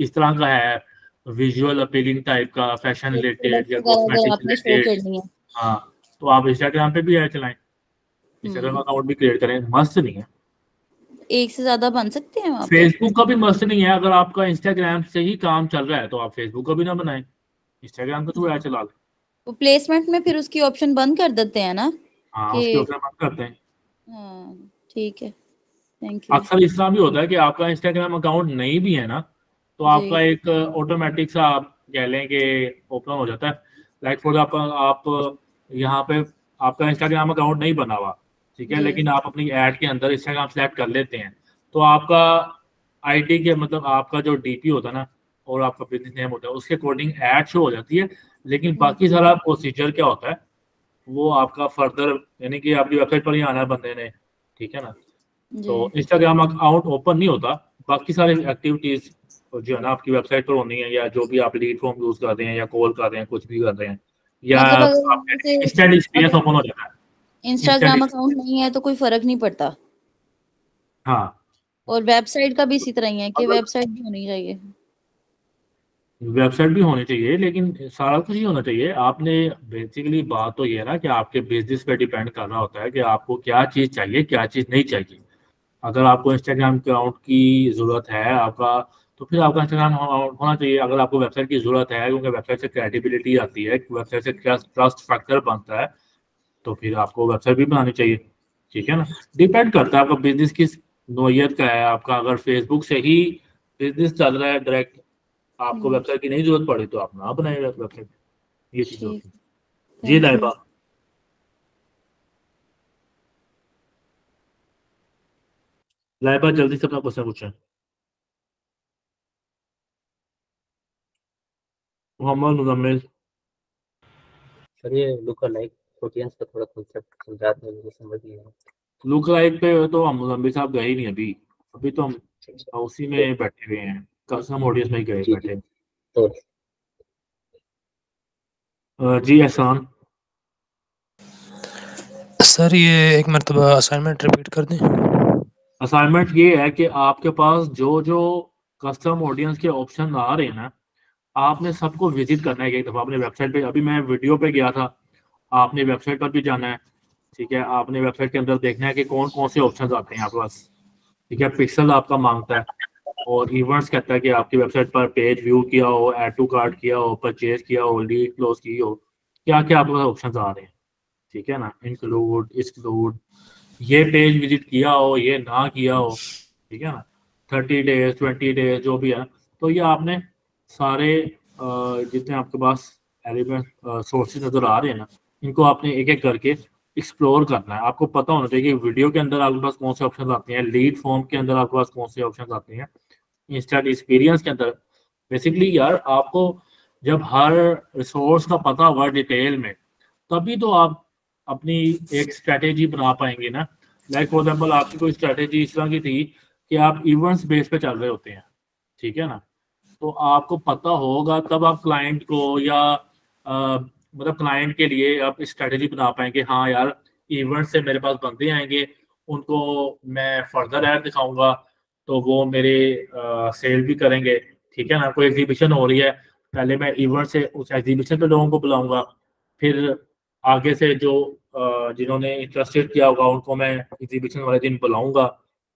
इस तरह का है विजुअल अपीलिंग टाइप का फ़ैशन रिलेटेड या कॉस्मेटिक रिलेटेड हाँ। तो आप इंस्टाग्राम पे भी ऐड चलाएँ। इंस्टाग्राम हम्म अकाउंट भी क्रिएट करें मस्त नहीं है। एक से ज़्यादा बन सकते हैं फेसबुक का भी मस्त नहीं है अगर आपका इंस्टाग्राम से ही काम चल रहा है तो आप फेसबुक का भी ना बनाए। इंस्टाग्राम का थ्रू ऐड चला लें। वो प्लेसमेंट में फिर उसकी ऑप्शन बंद कर देते हैं ना? हाँ उसके करते हैं। हाँ ठीक है। अक्सर इस तरह भी होता है कि आपका इंस्टाग्राम अकाउंट नहीं भी है ना तो आपका एक ऑटोमेटिक सा आप कह लें कि ओपन हो जाता है। लाइक फॉर एग्ज़ाम्पल आप यहाँ पे आपका इंस्टाग्राम अकाउंट नहीं बना हुआ ठीक है लेकिन आप अपनी ऐड के अंदर इंस्टाग्राम सेलेक्ट कर लेते हैं। तो आपका आईडी के मतलब आपका जो डीपी होता है ना और आपका बिज़नेस नेम होता है उसके अकॉर्डिंग ऐड शो हो जाती है। लेकिन हम्म। बाकी सारा प्रोसीजर क्या होता है वो आपका फर्दर यानी कि आपकी वेबसाइट पर ही आना है बंदे ने ठीक है ना? तो इंस्टाग्राम अकाउंट ओपन नहीं होता बाकी सारी एक्टिविटीज़ जो है ना आपकी वेबसाइट पर होनी है या जो भी आप लीड फॉर्म यूज़ कर रहे हैं या कॉल कर रहे हैं कुछ भी कर रहे हैं या आपके इंस्टेंट एक्सपीरियंस ओपन हो जाता है। इंस्टाग्राम अकाउंट नहीं है तो कोई फ़र्क नहीं पड़ता। हाँ। और वेबसाइट का भी इसी तरह ही है कि वेबसाइट भी होनी चाहिए। वेबसाइट भी होनी चाहिए लेकिन सारा कुछ ही होना चाहिए। आपने बेसिकली बात तो ये है ना कि आपके बिज़नेस पे डिपेंड करना होता है कि आपको क्या चीज़ चाहिए क्या चीज़ नहीं चाहिए। अगर आपको इंस्टाग्राम अकाउंट की ज़रूरत है आपका तो फिर आपका इंस्टाग्राम अकाउंट होना चाहिए। अगर आपको वेबसाइट की ज़रूरत है क्योंकि वेबसाइट से क्रेडिबिलिटी आती है वेबसाइट से ट्रस्ट फैक्टर बनता है तो फिर आपको वेबसाइट भी बनानी चाहिए ठीक है ना? डिपेंड करता है आपका बिज़नेस किस नोयत का है। आपका अगर फेसबुक से ही बिज़नेस चल रहा है डायरेक्ट आपको हम्म। वेबसाइट की नहीं ज़रूरत पड़ी तो आप ना बनाए वेबसाइट ये चीज़ होती है। जी लाइबा। लाइबा जल्दी से अपना क्वेश्चन पूछें। मोहम्मद मुजम्मिल सर ये लुक लाइक ऑडियंस का थोड़ा कॉन्सेप्ट समझा दें मुझे समझ नहीं आया। लुक लाइक पे तो हम मुजम्मिल साहब गए ही नहीं अभी। अभी तो हम उसी में बैठे हुए हैं। कसम ऑडियंस में ही गए जी बैठे तो जी एहसान। सर ये एक मरतबा असाइनमेंट रिपीट कर दें। असाइनमेंट ये है कि आपके पास जो जो कस्टम ऑडियंस के ऑप्शन आ रहे हैं ना आपने सबको विज़िट करना है एक दफ़ा अपने वेबसाइट पे। अभी मैं वीडियो पे गया था आपने वेबसाइट पर भी जाना है, ठीक है? आपने वेबसाइट के अंदर देखना है कि कौन कौन से ऑप्शन आते हैं आपके पास, ठीक है? पिक्सल आपका माँगता है और इवेंट्स कहता है कि आपकी वेबसाइट पर पेज व्यू किया हो एड टू कार्ड किया हो परचेज किया हो लीड क्लोज की हो क्या क्या आपके पास ऑप्शन आ रहे हैं, ठीक है ना? इंक्लूड एक्सक्लूड ये पेज विज़िट किया हो, ये ना किया हो, ठीक है ना? थर्टी डेज़ ट्वेंटी डेज़ जो भी है तो ये आपने सारे जितने आपके पास एलिमेंट सोर्सेज नज़र आ रहे हैं ना इनको आपने एक एक करके एक्सप्लोर करना है। आपको पता होना चाहिए कि वीडियो के अंदर आपके पास कौन से ऑप्शन आते हैं लीड फॉर्म के अंदर आपके पास कौन से ऑप्शन आते हैं इंस्टेंट एक्सपीरियंस के अंदर। बेसिकली यार, आपको जब हर रिसोर्स का पता हुआ डिटेल में, तभी तो आप अपनी एक स्ट्रेटेजी बना पाएँगे ना। लाइक फॉर एग्ज़ाम्पल आपकी कोई स्ट्रेटेजी इस तरह की थी कि आप इवेंट्स बेस पे चल रहे होते हैं, ठीक है ना? तो आपको पता होगा तब आप क्लाइंट को या मतलब क्लाइंट के लिए आप स्ट्रेटेजी बना पाएँगे। हाँ यार इवेंट से मेरे पास बंदे आएँगे उनको मैं फर्दर ऐड दिखाऊँगा तो वो मेरे आ, सेल भी करेंगे। ठीक है ना? कोई एग्जीबिशन हो रही है पहले मैं इवेंट से उस एग्जीबिशन पे लोगों को बुलाऊँगा फिर आगे से जो जिन्होंने इंटरेस्टेड किया होगा उनको मैं एग्जीबिशन वाले दिन बुलाऊँगा।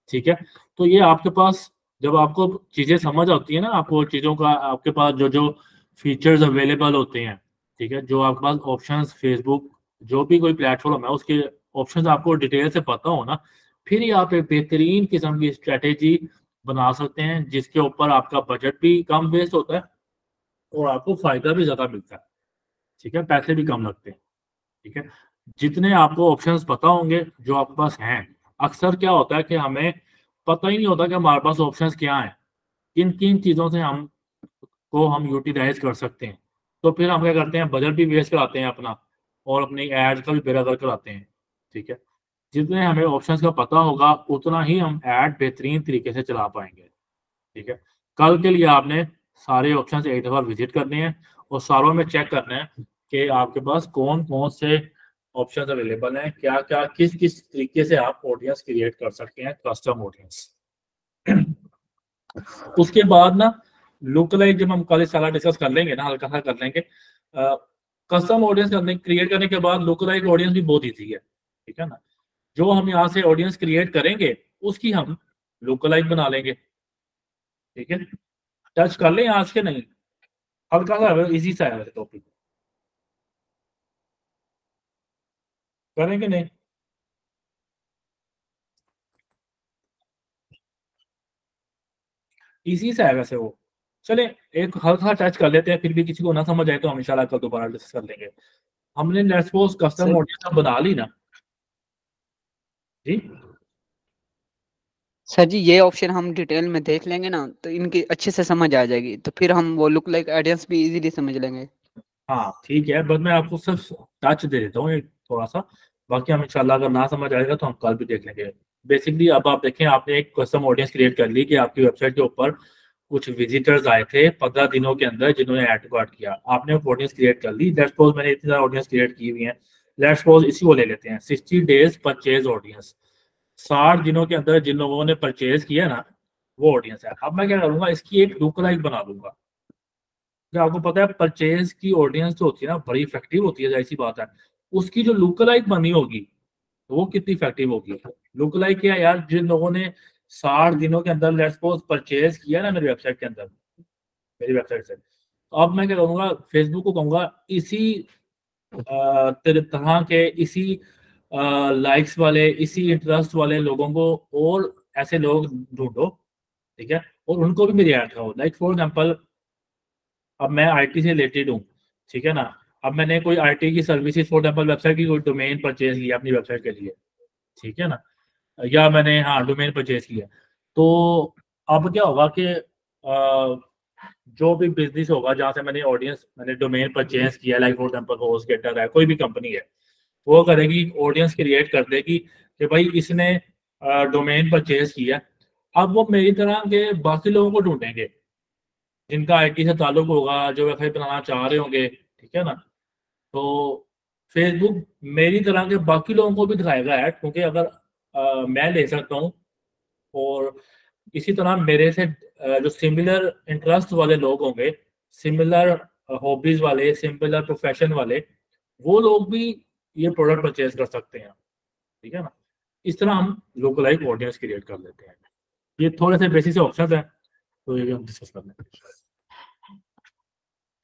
ठीक है? तो ये आपके पास जब आपको चीज़ें समझ आती है ना आपको चीज़ों का आपके पास जो जो फीचर्स अवेलेबल होते हैं ठीक है, जो आपके पास ऑप्शन फेसबुक जो भी कोई प्लेटफॉर्म है, उसके ऑप्शन आपको डिटेल से पता हो ना, फिर ही आप एक बेहतरीन किस्म की स्ट्रेटेजी बना सकते हैं, जिसके ऊपर आपका बजट भी कम वेस्ट होता है और आपको फ़ायदा भी ज़्यादा मिलता है। ठीक है, पैसे भी कम लगते हैं। ठीक है, जितने आपको ऑप्शंस पता होंगे, जो आपके पास हैं, अक्सर क्या होता है कि हमें पता ही नहीं होता कि हमारे पास ऑप्शंस क्या हैं किन किन चीज़ों से हम को हम यूटिलाइज कर सकते हैं। तो फिर हम क्या करते हैं बजट भी वेस्ट कराते हैं अपना और अपनी एड का भी बेरागर कराते हैं, ठीक है? जितने हमें ऑप्शंस का पता होगा, उतना ही हम एड बेहतरीन तरीके से चला पाएँगे, ठीक है? कल के लिए आपने सारे ऑप्शन एक दफ़ा विज़िट करने हैं और सारों में चेक करना है कि आपके पास कौन कौन से ऑप्शन अवेलेबल हैं क्या क्या किस किस तरीके से आप ऑडियंस क्रिएट कर सकते हैं कस्टम ऑडियंस उसके बाद ना लुक लाइक जब हम कॉलेज सारा डिस्कस कर लेंगे ना, हल्का सा कर लेंगे कस्टम ऑडियंस करने क्रिएट करने के बाद लुक लाइक ऑडियंस भी बहुत ईजी है, ठीक है ना? जो हम यहाँ से ऑडियंस क्रिएट करेंगे, उसकी हम लुक लाइक बना लेंगे, ठीक है? टच कर लें आज के नहीं, हल्का सा इजी सा है टॉपिक करेंगे नहीं? इसी से है वैसे वो। चले एक हल्का टच कर लेते हैं फिर भी किसी को ना समझ आए तो हम इंशाल्लाह कल दोबारा डिस्कस कर लेंगे। हमने लेट्स सपोज़ कस्टम ऑडियंस बना ली ना? जी? सर जी ये ऑप्शन हम डिटेल में देख लेंगे ना तो इनकी अच्छे से समझ आ जाएगी तो फिर हम वो लुक लाइक ऑडियंस भी इजीली समझ लेंगे। हाँ ठीक है बस मैं आपको सिर्फ़ टच दे देता हूँ थोड़ा सा बाकी हम इंशाल्लाह अगर ना समझ आएगा तो हम कल भी देख लेंगे। बेसिकली अब आप देखें आपने एक कस्टम ऑडियंस क्रिएट कर ली कि आपकी वेबसाइट के ऊपर कुछ विजिटर्स आए थे पंद्रह दिनों के अंदर जिन्होंने एड कार्ड किया। आपने ऑडियंस क्रिएट कर ली। लेट्स सपोज़ मैंने इतनी सारी ऑडियंस क्रिएट की हुई है। लेट्स सपोज़ इसी को ले लेते हैं। सिक्सटी डेज़ परचेज ऑडियंस साठ दिनों के अंदर जिन लोगों ने परचेज किया ना, वो ऑडियंस है। अब मैं क्या करूँगा, इसकी एक लुक लाइक बना दूँगा। आपको पता है परचेज की ऑडियंस जो होती है ना, बड़ी इफ़ेक्टिव होती है ऐसी बात है। उसकी जो लुक लाइक बनी होगी तो वो कितनी इफ़ेक्टिव होगी? लुक लाइक क्या यार, जिन लोगों ने साठ दिनों के अंदर लेट्स सपोज़ परचेज किया ना मेरी वेबसाइट के अंदर, मेरी वेबसाइट से। तो अब मैं क्या करूँगा फेसबुक को कहूँगा, इसी तरह के इसी लाइक्स वाले, इसी इंटरेस्ट वाले लोगों को और ऐसे लोग ढूंढो, ठीक है? और उनको भी मेरी ऐड करो। लाइक फॉर एग्ज़ाम्पल अब मैं आईटी से रिलेटेड हूँ, ठीक है ना? अब मैंने कोई आईटी की सर्विसेज़ फॉर एग्ज़ाम्पल वेबसाइट की कोई डोमेन परचेज किया अपनी वेबसाइट के लिए, ठीक है ना? या मैंने हाँ डोमेन परचेज किया। तो अब क्या होगा कि जो भी बिज़नेस होगा, जहाँ से मैंने ऑडियंस मैंने डोमेन परचेज किया like for example HostGator है, कोई भी कंपनी है, वो करेगी ऑडियंस क्रिएट कर देगी कि भाई इसने डोमेन परचेज किया। अब वो मेरी तरह के बाकी लोगों को ढूंढेंगे, जिनका आईटी से ताल्लुक होगा, जो वेबसाइट बनाना चाह रहे होंगे, ठीक है ना? तो फेसबुक मेरी तरह के बाकी लोगों को भी दिखाएगा ऐड क्योंकि अगर आ, मैं ले सकता हूँ। और इसी तरह मेरे से जो सिमिलर इंटरेस्ट वाले लोग होंगे सिमिलर हॉबीज वाले सिमिलर प्रोफेशन वाले वो लोग भी ये प्रोडक्ट परचेज कर सकते हैं। ठीक है ना? इस तरह हम लोकलाइज ऑडियंस क्रिएट कर लेते हैं। ये थोड़े से बेसिक से ऑप्शन है तो ये भी हम डिस्कस कर लेंगे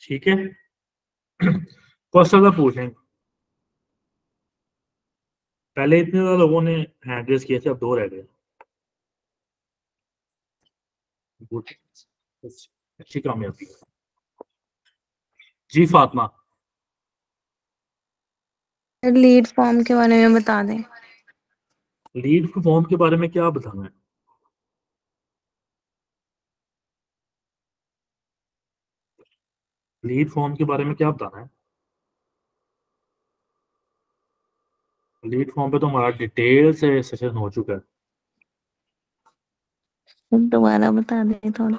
ठीक है? क्वेश्चन पूछें। पहले इतने ज़्यादा लोगों ने हैंड रेस किए थे अब दो रह गए। अच्छी कामयाबी जी फातिमा। लीड फॉर्म के बारे में बता दें। लीड फॉर्म के बारे में क्या बताना है? लीड फॉर्म के बारे में क्या बताना है? लीड फॉर्म पे तो हमारा डिटेल से सेशन हो चुका है दोबारा बता दें थोड़ा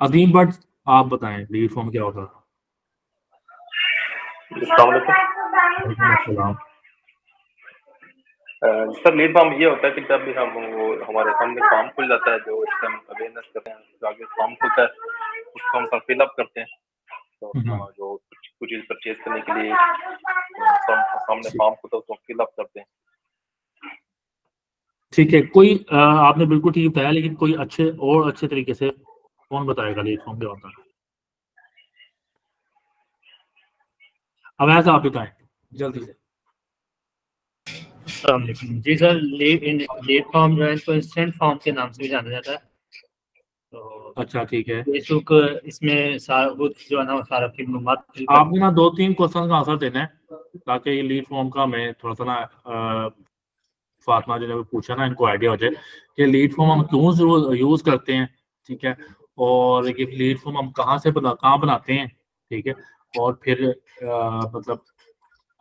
अदीम बट आप बताएँ लीड फॉर्म क्या होता है अस्सलाम वालेकुम वालेकुम अस्सलाम। सर लीड फॉर्म ये होता है कि जब भी हम वो हमारे सामने फॉर्म खुल जाता है जो इसका हम अवेयरनेस करते हैं उसके आगे फॉर्म खुलता है उसको हम फिल अप करते हैं तो हम्म। जो कुछ चीज़ परचेज करने के लिए सामने फॉर्म फिल अप करते हैं। ठीक है कोई आपने बिल्कुल ठीक बताया लेकिन कोई अच्छे और अच्छे तरीके से कौन बताएगा लेट फॉर्म क्या होता है अब ऐसा आप बताएँ। जल्दी से। जी सर लेट फॉर्म जो है इसको इंस्टेंट फॉर्म के नाम से भी जाना जाता है। तो अच्छा ठीक है। फेसबुक इसमें जो है ना सारा की आपने ना दो तीन क्वेश्चन का आंसर देना है ताकि ये लीड फॉर्म का मैं थोड़ा सा ना फातिमा जी ने पूछा ना इनको आइडिया हो जाए कि लीड फॉर्म हम क्यों यूज़ करते हैं ठीक है? और ये लीड फॉर्म हम कहाँ से बना कहाँ बनाते हैं ठीक है? और फिर अ, मतलब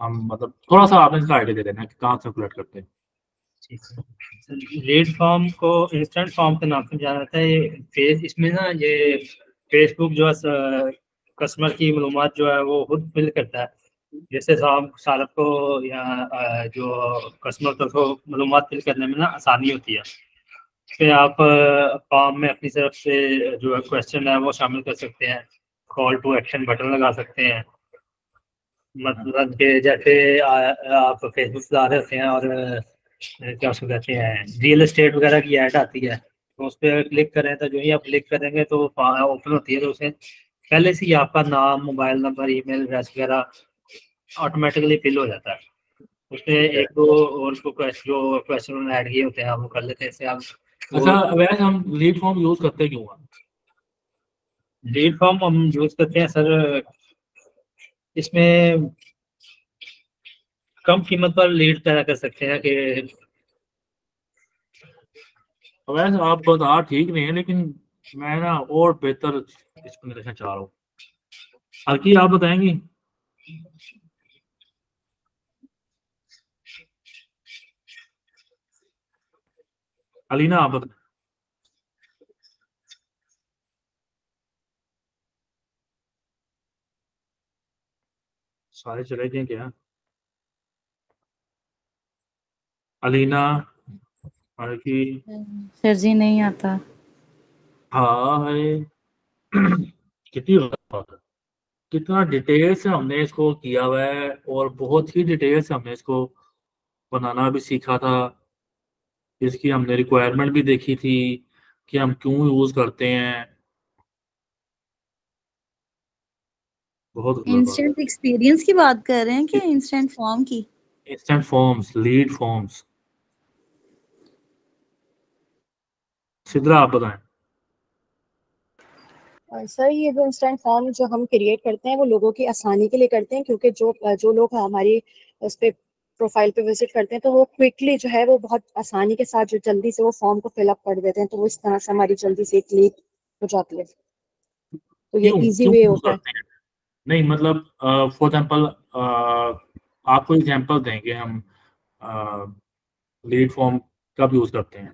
हम मतलब थोड़ा सा आपने इसका आइडिया दे देना कि कहाँ से कलेक्ट करते है। लीड फॉर्म को इंस्टेंट फॉर्म के नाम से जाना जाता है ये फेस, इसमें ना ये फेसबुक जो है कस्टमर की मालूमात जो है, वो खुद फिल करता है। जैसे साहब को या जो कस्टमर को मालूमात फिल करने में ना आसानी होती है। फिर आप फॉर्म में अपनी तरफ़ से जो है क्वेश्चन है, वो शामिल कर सकते हैं। कॉल टू एक्शन बटन लगा सकते हैं। मतलब कि जैसे आ- आप फेसबुक चला रहे होते हैं और क्या उसको कहते हैं रियल एस्टेट वगैरह की ऐड आती है तो उस पर क्लिक करें तो जो ही आप क्लिक करेंगे तो ओपन होती है तो उसे पहले से ही आपका नाम मोबाइल नंबर ईमेल एड्रेस वगैरह ऑटोमेटिकली फिल हो जाता है। उसमें एक दो और उसको जो क्वेश्चन ऐड किए होते हैं आप वो कर लेते हैं इससे आप अच्छा वैसे हम लीड फॉर्म यूज़ करते क्यों? लीड फॉर्म हम यूज़ करते हैं सर इसमें कम कीमत पर लीड पैदा कर सकते हैं कि वैसे आप बता, ठीक नहीं है, लेकिन मैं ना और बेहतर इसको देखना चाह रहा हूँ। हल्की आप बताएँगी? अलीना, आप बताएँ सारे चले गए क्या? अलीना हल्की सर जी नहीं आता। हाँ है कितनी बात है। कितना डिटेल से हमने इसको किया हुआ है और बहुत ही डिटेल से हमने इसको बनाना भी सीखा था। इसकी हमने रिक्वायरमेंट भी देखी थी कि हम क्यों यूज़ करते हैं। बहुत इंस्टेंट एक्सपीरियंस की बात कर रहे हैं कि इंस्टेंट फॉर्म की? Instant forms lead forms Sidra आप बताएँ। सर ये जो इंस्टेंट फॉर्म जो हम क्रिएट करते हैं वो लोगों की आसानी के लिए करते हैं क्योंकि जो जो लोग हमारी उस पर प्रोफ़ाइल पे विज़िट करते हैं तो वो क्विकली जो है वो बहुत आसानी के साथ जो जल्दी से वो फॉर्म को फिलअप कर देते हैं तो वो इस तरह से हमारी जल्दी से क्लिक हो जाती है। तो ये इजी वे होता है। नहीं मतलब फॉर एग्जांपल आपको एग्जांपल देंगे हम लीड फॉर्म कब यूज़ करते हैं?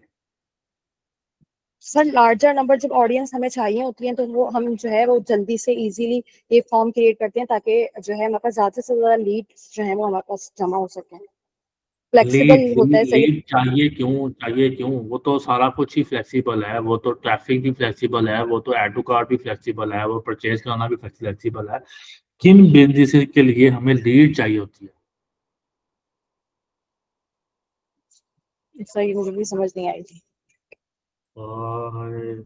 सर लार्जर नंबर जब ऑडियंस हमें चाहिए होती है तो वो हम जो है वो जल्दी से इजीली ये फॉर्म क्रिएट करते हैं ताकि जो है हमारे पास ज़्यादा से ज़्यादा लीड जो है वो हमारे पास जमा हो सके। फ्लेक्सिबल लीड होता है सही। लीड चाहिए क्यों चाहिए क्यों? वो तो सारा कुछ ही फ्लेक्सिबल है वो तो ट्रैफ़िक भी फ्लेक्सिबल है वो तो एड टू कार्ड भी फ्लेक्सिबल है वो परचेज कराना भी फ्लेक्सिबल है। किन बिज़नेस के लिए हमें लीड चाहिए होती है? सही मुझे भी समझ नहीं आई थी। और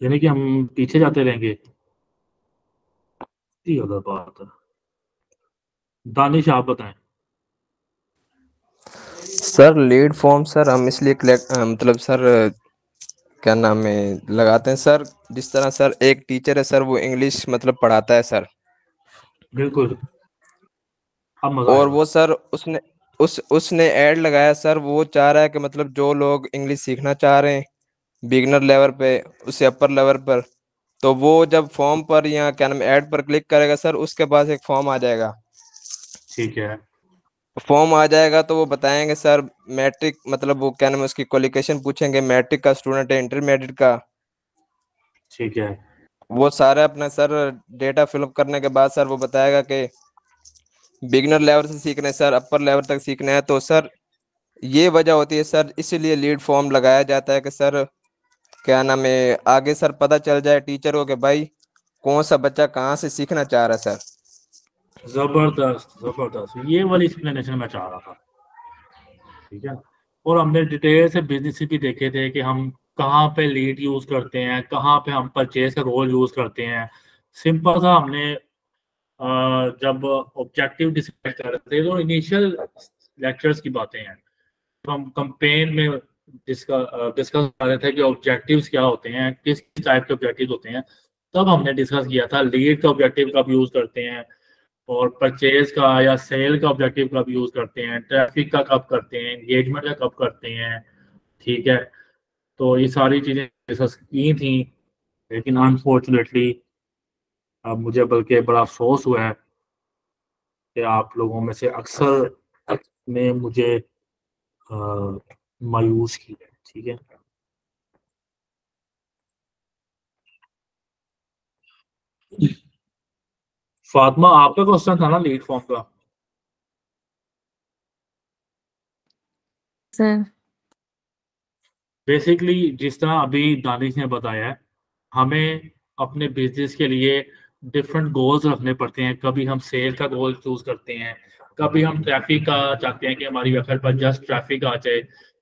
यानी कि हम पीछे जाते रहेंगे। ये बात है। दानिश आप बताएँ। सर लीड फॉर्म सर हम इसलिए मतलब सर क्या नाम है लगाते हैं। सर जिस तरह सर एक टीचर है सर वो इंग्लिश मतलब पढ़ाता है सर। बिल्कुल। और वो सर उसने उस उसने ऐड लगाया सर वो चाह रहा है कि मतलब जो लोग इंग्लिश सीखना चाह रहे हैं बिगनर लेवल पे उससे अपर लेवल पर तो वो जब फॉर्म पर या क्या नाम ऐड पर क्लिक करेगा सर उसके पास एक फॉर्म आ जाएगा। ठीक है। फॉर्म आ जाएगा तो वो बताएँगे सर मैट्रिक मतलब वो क्या नाम है उसकी क्वालिफिकेशन पूछेंगे मैट्रिक का स्टूडेंट है इंटरमीडिएट का। ठीक है। वो सारा अपना सर डेटा फिलअप करने के बाद सर वो बताएगा कि बिगनर लेवल से सीखना है, सर, अपर लेवल तक सीखना है। तो सर, ये वजह होती है, सर, इसीलिए लीड फॉर्म लगाया जाता है कि, सर, क्या नाम है, आगे, सर, पता चल जाए टीचर को कि भाई, कौन सा बच्चा कहाँ से सीखना चाह रहा है, सर? ज़बरदस्त ज़बरदस्त। ये वाली एक्सप्लेनेशन मैं चाह रहा था। ठीक है? और हमने डिटेल से बिज़नेस भी देखे थे कि हम कहाँ पे लीड यूज़ करते हैं, कहाँ पे हम परचेज का रोल यूज़ करते हैं। सिंपल सा हमने जब ऑब्जेक्टिव डिसाइड कर रहे थे तो इनिशियल लेक्चर्स की बातें हैं। हम कंपेन में डिस्कस डिस्कस कर रहे थे कि ऑब्जेक्टिव्स क्या होते हैं, किस टाइप के ऑब्जेक्टिव होते हैं, तब हमने डिस्कस किया था लीड का ऑब्जेक्टिव कब यूज़ करते हैं, और परचेज का या सेल का ऑब्जेक्टिव कब यूज़ करते हैं ट्रैफ़िक का कब करते हैं एंगेजमेंट का कब करते हैं, ठीक है? तो ये सारी चीज़ें डिस्कस की थी, लेकिन अनफॉर्चुनेटली अब मुझे बल्कि बड़ा अफसोस हुआ है कि आप लोगों में से अक्सर ने मुझे अ, मायूस किया है ठीक है? फातिमा आपका क्वेश्चन था ना लीड फॉर्म का? सर बेसिकली जिस तरह अभी दानिश ने बताया हमें अपने बिज़नेस के लिए डिफरेंट गोल्स रखने पड़ते हैं। कभी हम सेल का गोल चूज़ करते हैं, कभी हम ट्रैफ़िक का चाहते हैं कि हमारी वेबसाइट पर जस्ट ट्रैफ़िक आ जाए,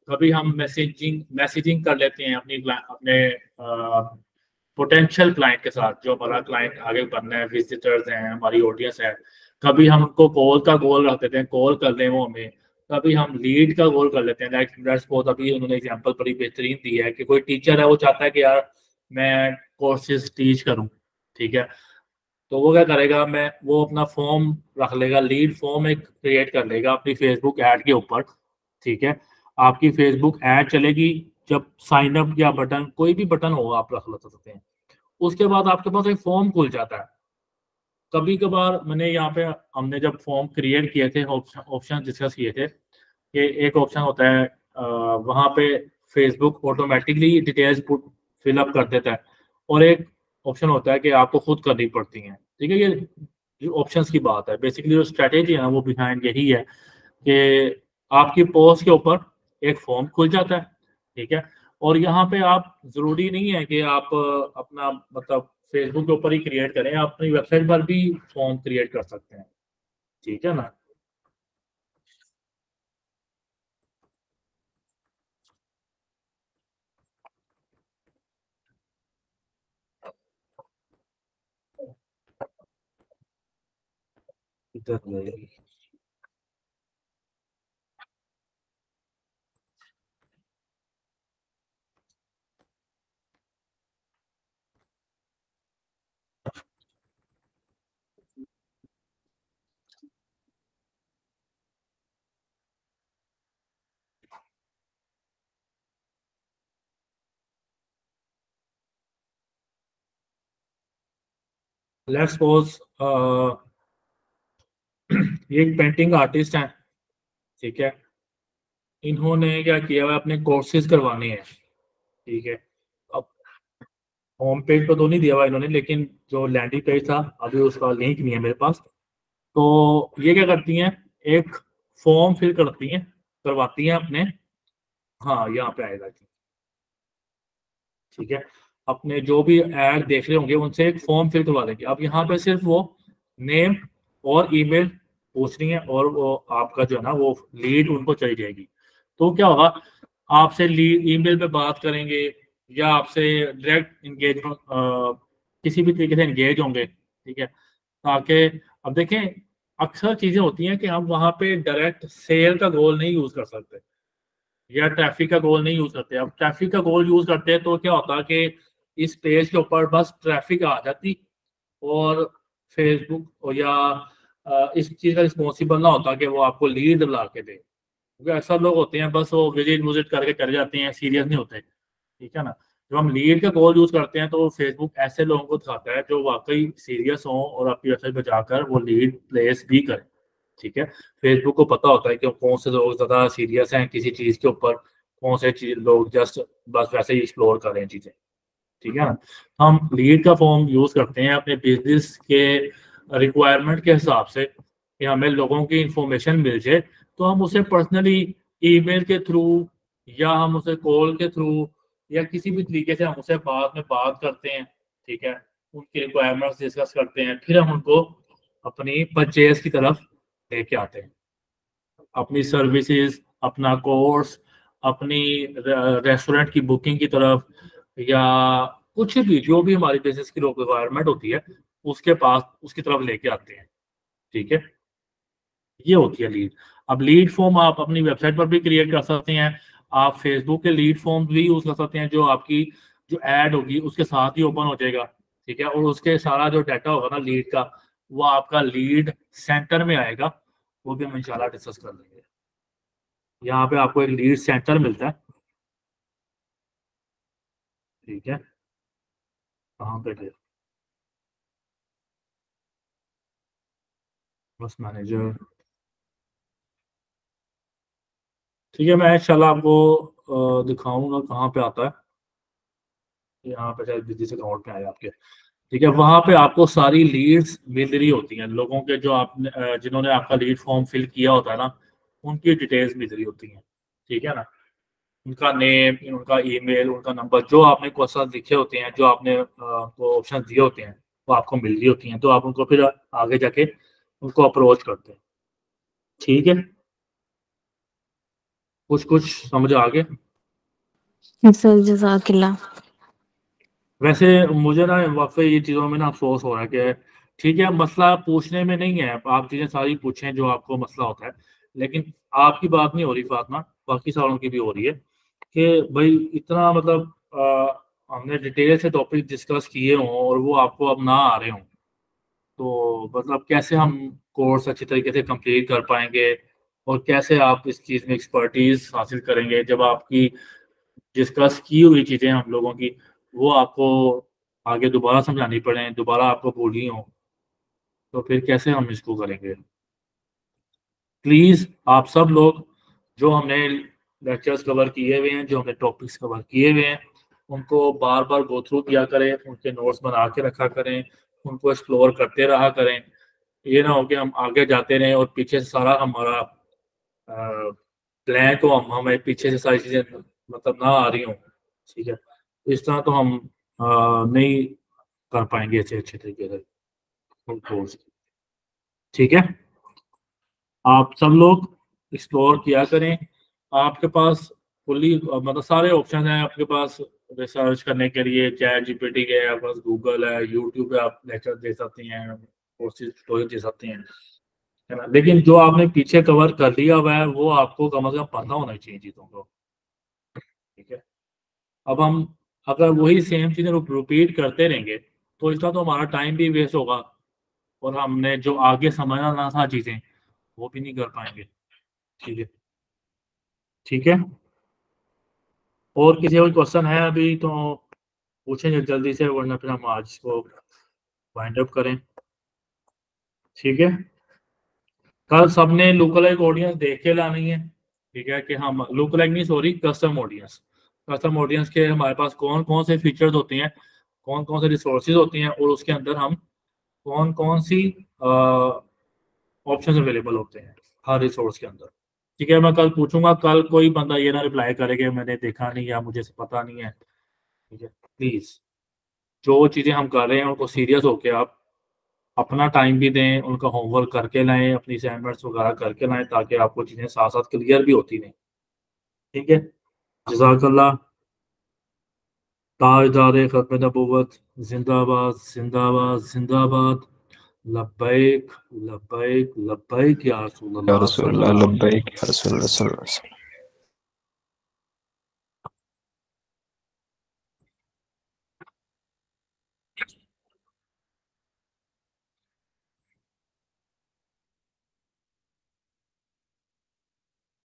कभी हम मैसेजिंग मैसेजिंग कर लेते हैं अपनी अपने पोटेंशियल क्लाइंट के साथ, जो हमारा क्लाइंट आगे बढ़ना है विजिटर्स हैं, हमारी ऑडियंस है। कभी हम उनको कॉल का गोल रख देते हैं कॉल कर दें वो हमें। कभी हम लीड का गोल कर लेते हैं लाइक सपोज़ अभी उन्होंने एग्जांपल बड़ी बेहतरीन दी है कि कोई टीचर है, वो चाहता है कि यार मैं कोर्सेज टीच करूँ, ठीक है? तो वो क्या करेगा, मैं, वो अपना फॉर्म रख लेगा लीड फॉर्म एक क्रिएट कर लेगा अपनी फेसबुक ऐड के ऊपर, ठीक है? आपकी फेसबुक ऐड चलेगी, जब साइन अप या बटन कोई भी बटन हो, आप रख सकते हैं। उसके बाद आपके पास एक फॉर्म खुल जाता है। कभी कभार मैंने यहाँ पे, हमने जब फॉर्म क्रिएट किए थे ऑप्शन डिस्कस किए थे कि एक ऑप्शन होता है वहाँ पे फेसबुक ऑटोमेटिकली डिटेल्स फिलअप कर देता है। और एक ऑप्शन होता है कि आपको खुद करनी पड़ती हैं। ठीक है, ये ऑप्शंस की बात है बेसिकली जो स्ट्रेटेजी है, वो बिहाइंड यही है कि आपकी पोस्ट के ऊपर एक फॉर्म खुल जाता है, ठीक है? और यहाँ पे आप ज़रूरी नहीं है कि आप अपना मतलब फेसबुक के ऊपर ही क्रिएट करें, आप अपनी वेबसाइट पर भी फॉर्म क्रिएट कर सकते हैं, ठीक है ना? इधर गए लेट्स सपोज़ ये एक पेंटिंग आर्टिस्ट हैं, ठीक है? इन्होंने क्या किया हुआ अपने कोर्सेज करवाने हैं, ठीक है? अब होम पेज पर तो नहीं दिया हुआ इन्होंने, लेकिन जो लैंडिंग पेज था, अभी उसका लिंक नहीं है मेरे पास। तो ये क्या करती हैं? एक फॉर्म फिल करती हैं, करवाती हैं अपने। हाँ यहाँ पे आएगा ठीक है? अपने जो भी ऐड देख रहे होंगे, उनसे एक फॉर्म फिल करवा देंगे। अब यहाँ पे सिर्फ़ वो नेम और ईमेल पूछनी है और वो आपका जो है ना, वो लीड उनको चली जाएगी तो क्या होगा, आपसे लीड ईमेल पे बात करेंगे या आपसे डायरेक्ट इंगेज किसी भी तरीके से इंगेज होंगे, ठीक है? ताकि अब देखें, अक्सर चीज़ें होती हैं कि हम वहाँ पे डायरेक्ट सेल का गोल नहीं यूज़ कर सकते या ट्रैफ़िक का गोल नहीं यूज़ करते। अब ट्रैफ़िक का गोल यूज़ करते हैं तो क्या होता है कि इस पेज के ऊपर बस ट्रैफ़िक आ जाती और फेसबुक या इस चीज़ का रिस्पॉन्सिबल ना होता कि वो आपको लीड ला के दे। क्योंकि अक्सर लोग होते हैं, बस वो विज़िट विज़िट करके कर जाते हैं सीरियस नहीं होते। ठीक है ना? जब हम लीड का कॉल यूज़ करते हैं तो फेसबुक ऐसे लोगों को दिखाता है जो वाकई सीरियस हों और आपकी वेबसाइट पर जाकर वो लीड प्लेस भी करें। ठीक है? फेसबुक को पता होता है कि कौन से लोग ज़्यादा सीरियस हैं किसी चीज़ के ऊपर, कौन से लोग जस्ट बस वैसे ही एक्सप्लोर कर रहे हैं चीज़ें। ठीक है ना? हम लीड का फॉर्म यूज़ करते हैं अपने बिज़नेस के रिक्वायरमेंट के हिसाब से कि हमें लोगों की इंफॉर्मेशन मिल जाए तो हम उसे पर्सनली ईमेल के थ्रू या हम उसे कॉल के थ्रू या किसी भी तरीके से हम उसे बाद में बात करते हैं, ठीक है? उनकी रिक्वायरमेंट्स डिस्कस करते हैं, फिर हम उनको अपनी परचेज की तरफ़ लेके आते हैं। अपनी सर्विसेज़ अपना कोर्स अपनी रेस्टोरेंट की बुकिंग की तरफ़ या कुछ भी, जो भी हमारी बिज़नेस की रिक्वायरमेंट होती है उसके पास, उसकी तरफ़ लेके आते हैं। ठीक है? ये होती है लीड अब लीड फॉर्म आप अपनी वेबसाइट पर भी क्रिएट कर सकते हैं। आप फेसबुक के लीड फॉर्म भी यूज़ कर सकते हैं, जो आपकी, जो एड होगी, उसके साथ ही ओपन हो जाएगा। ठीक है? और उसके सारा जो डाटा होगा ना लीड का, वो आपका लीड सेंटर में आएगा। वो भी हम इंशाल्लाह डिस्कस कर लेंगे। यहाँ पे आपको एक लीड सेंटर मिलता है। ठीक है? कहाँ पे थे? बस मैनेजर ठीक है मैं इंशाल्लाह आपको दिखाऊँगा कहाँ पे आता है। यहाँ पे शायद बिज़नेस अकाउंट में आया आपके। ठीक है वहाँ पे आपको सारी लीड्स मिल रही होती हैं। लोगों के जो आपने जिन्होंने आपका लीड फॉर्म फिल किया होता है ना उनकी डिटेल्स मिल रही होती हैं। ठीक है ना? उनका नेम उनका ईमेल उनका नंबर जो आपने क्वेश्चन लिखे होते हैं जो आपने वो ऑप्शन दिए होते हैं वो आपको मिल रही होती हैं। तो आप उनको फिर आगे जाके उनको अप्रोच करते हैं। ठीक है? कुछ कुछ समझ आ सर जजाकिल्ला। वैसे मुझे ना वाकई ये चीज़ों में ना अफसोस हो रहा है कि ठीक है मसला पूछने में नहीं है। आप चीज़ें सारी पूछें जो आपको मसला होता है। लेकिन आपकी बात नहीं हो रही फातमा। बाकी सारों की भी हो रही है कि भाई इतना मतलब आ, हमने डिटेल से टॉपिक डिस्कस किए हों और वो आपको अब ना आ रहे हों। तो मतलब कैसे हम कोर्स अच्छी तरीके से कंप्लीट कर पाएँगे और कैसे आप इस चीज़ में एक्सपर्टीज हासिल करेंगे? जब आपकी डिस्कस की हुई चीज़ें हम लोगों की, वो आपको आगे दोबारा समझानी पड़े, दोबारा आपको बोलनी हो तो फिर कैसे हम इसको करेंगे? प्लीज़ आप सब लोग जो हमने लेक्चर्स कवर किए हुए हैं, जो हमने टॉपिक्स कवर किए हुए हैं, उनको बार बार गो थ्रू किया करें, उनके नोट्स बना के रखा करें उनको एक्सप्लोर करते रहा करें। ये ना हो कि हम आगे जाते रहें और पीछे से सारा हमारा प्लान तो हम हमें पीछे से सारी चीज़ें मतलब ना आ रही हूँ ठीक है? इस तरह तो हम आ, नहीं कर पाएँगे अच्छे अच्छे तरीके से ठीक है? आप सब लोग एक्सप्लोर किया करें। आपके पास फुली मतलब सारे ऑप्शन हैं आपके पास। रिसर्च करने के लिए चैट जीपीटी है आपके पास गूगल है यूट्यूब पे आप लेक्चर दे सकते हैं कोर्सेज दे सकते हैं, है ना? लेकिन जो आपने पीछे कवर कर लिया हुआ है, वो आपको कम अज कम पता होना चाहिए चीज़ों को, ठीक है? अब हम अगर वही सेम चीज़ें रिपीट करते रहेंगे तो इसका तो हमारा टाइम भी वेस्ट होगा, और हमने जो आगे समझना था चीज़ें, वो भी नहीं कर पाएँगे, ठीक है? ठीक है? और किसी कोई क्वेश्चन है अभी तो पूछें जल्दी से, वरना फिर हम आज को वाइंड अप करें। ठीक है? कल सबने लोकलाइक ऑडियंस देख के लानी है। ठीक है कि हम लोकलाइक नहीं sorry custom audience custom audience के हमारे पास कौन कौन से फीचर्स होते हैं कौन कौन से रिसोर्सेज होते हैं, और उसके अंदर हम कौन कौन सी ऑप्शन अवेलेबल होते हैं, हर रिसोर्स के अंदर। ठीक है, मैं कल पूछूँगा, कल कोई बंदा ये ना रिप्लाई करेगा मैंने देखा नहीं या मुझे पता नहीं है। ठीक है प्लीज़ जो चीज़ें हम कर रहे हैं उनको सीरियस होके आप अपना टाइम भी दें, उनका होमवर्क करके लाएँ, अपनी असाइनमेंट्स वगैरह करके लाएँ, ताकि आपको चीज़ें साथ साथ क्लियर भी होती रहें। ठीक है, जजाकल्ला ताजदार खत्म नबूवत जिंदाबाद जिंदाबाद जिंदाबाद। लब्बैक लब्बैक लब्बैक या रसूल या अल्लाह रसूल अल्लाह लब्बैक या रसूल अल्लाह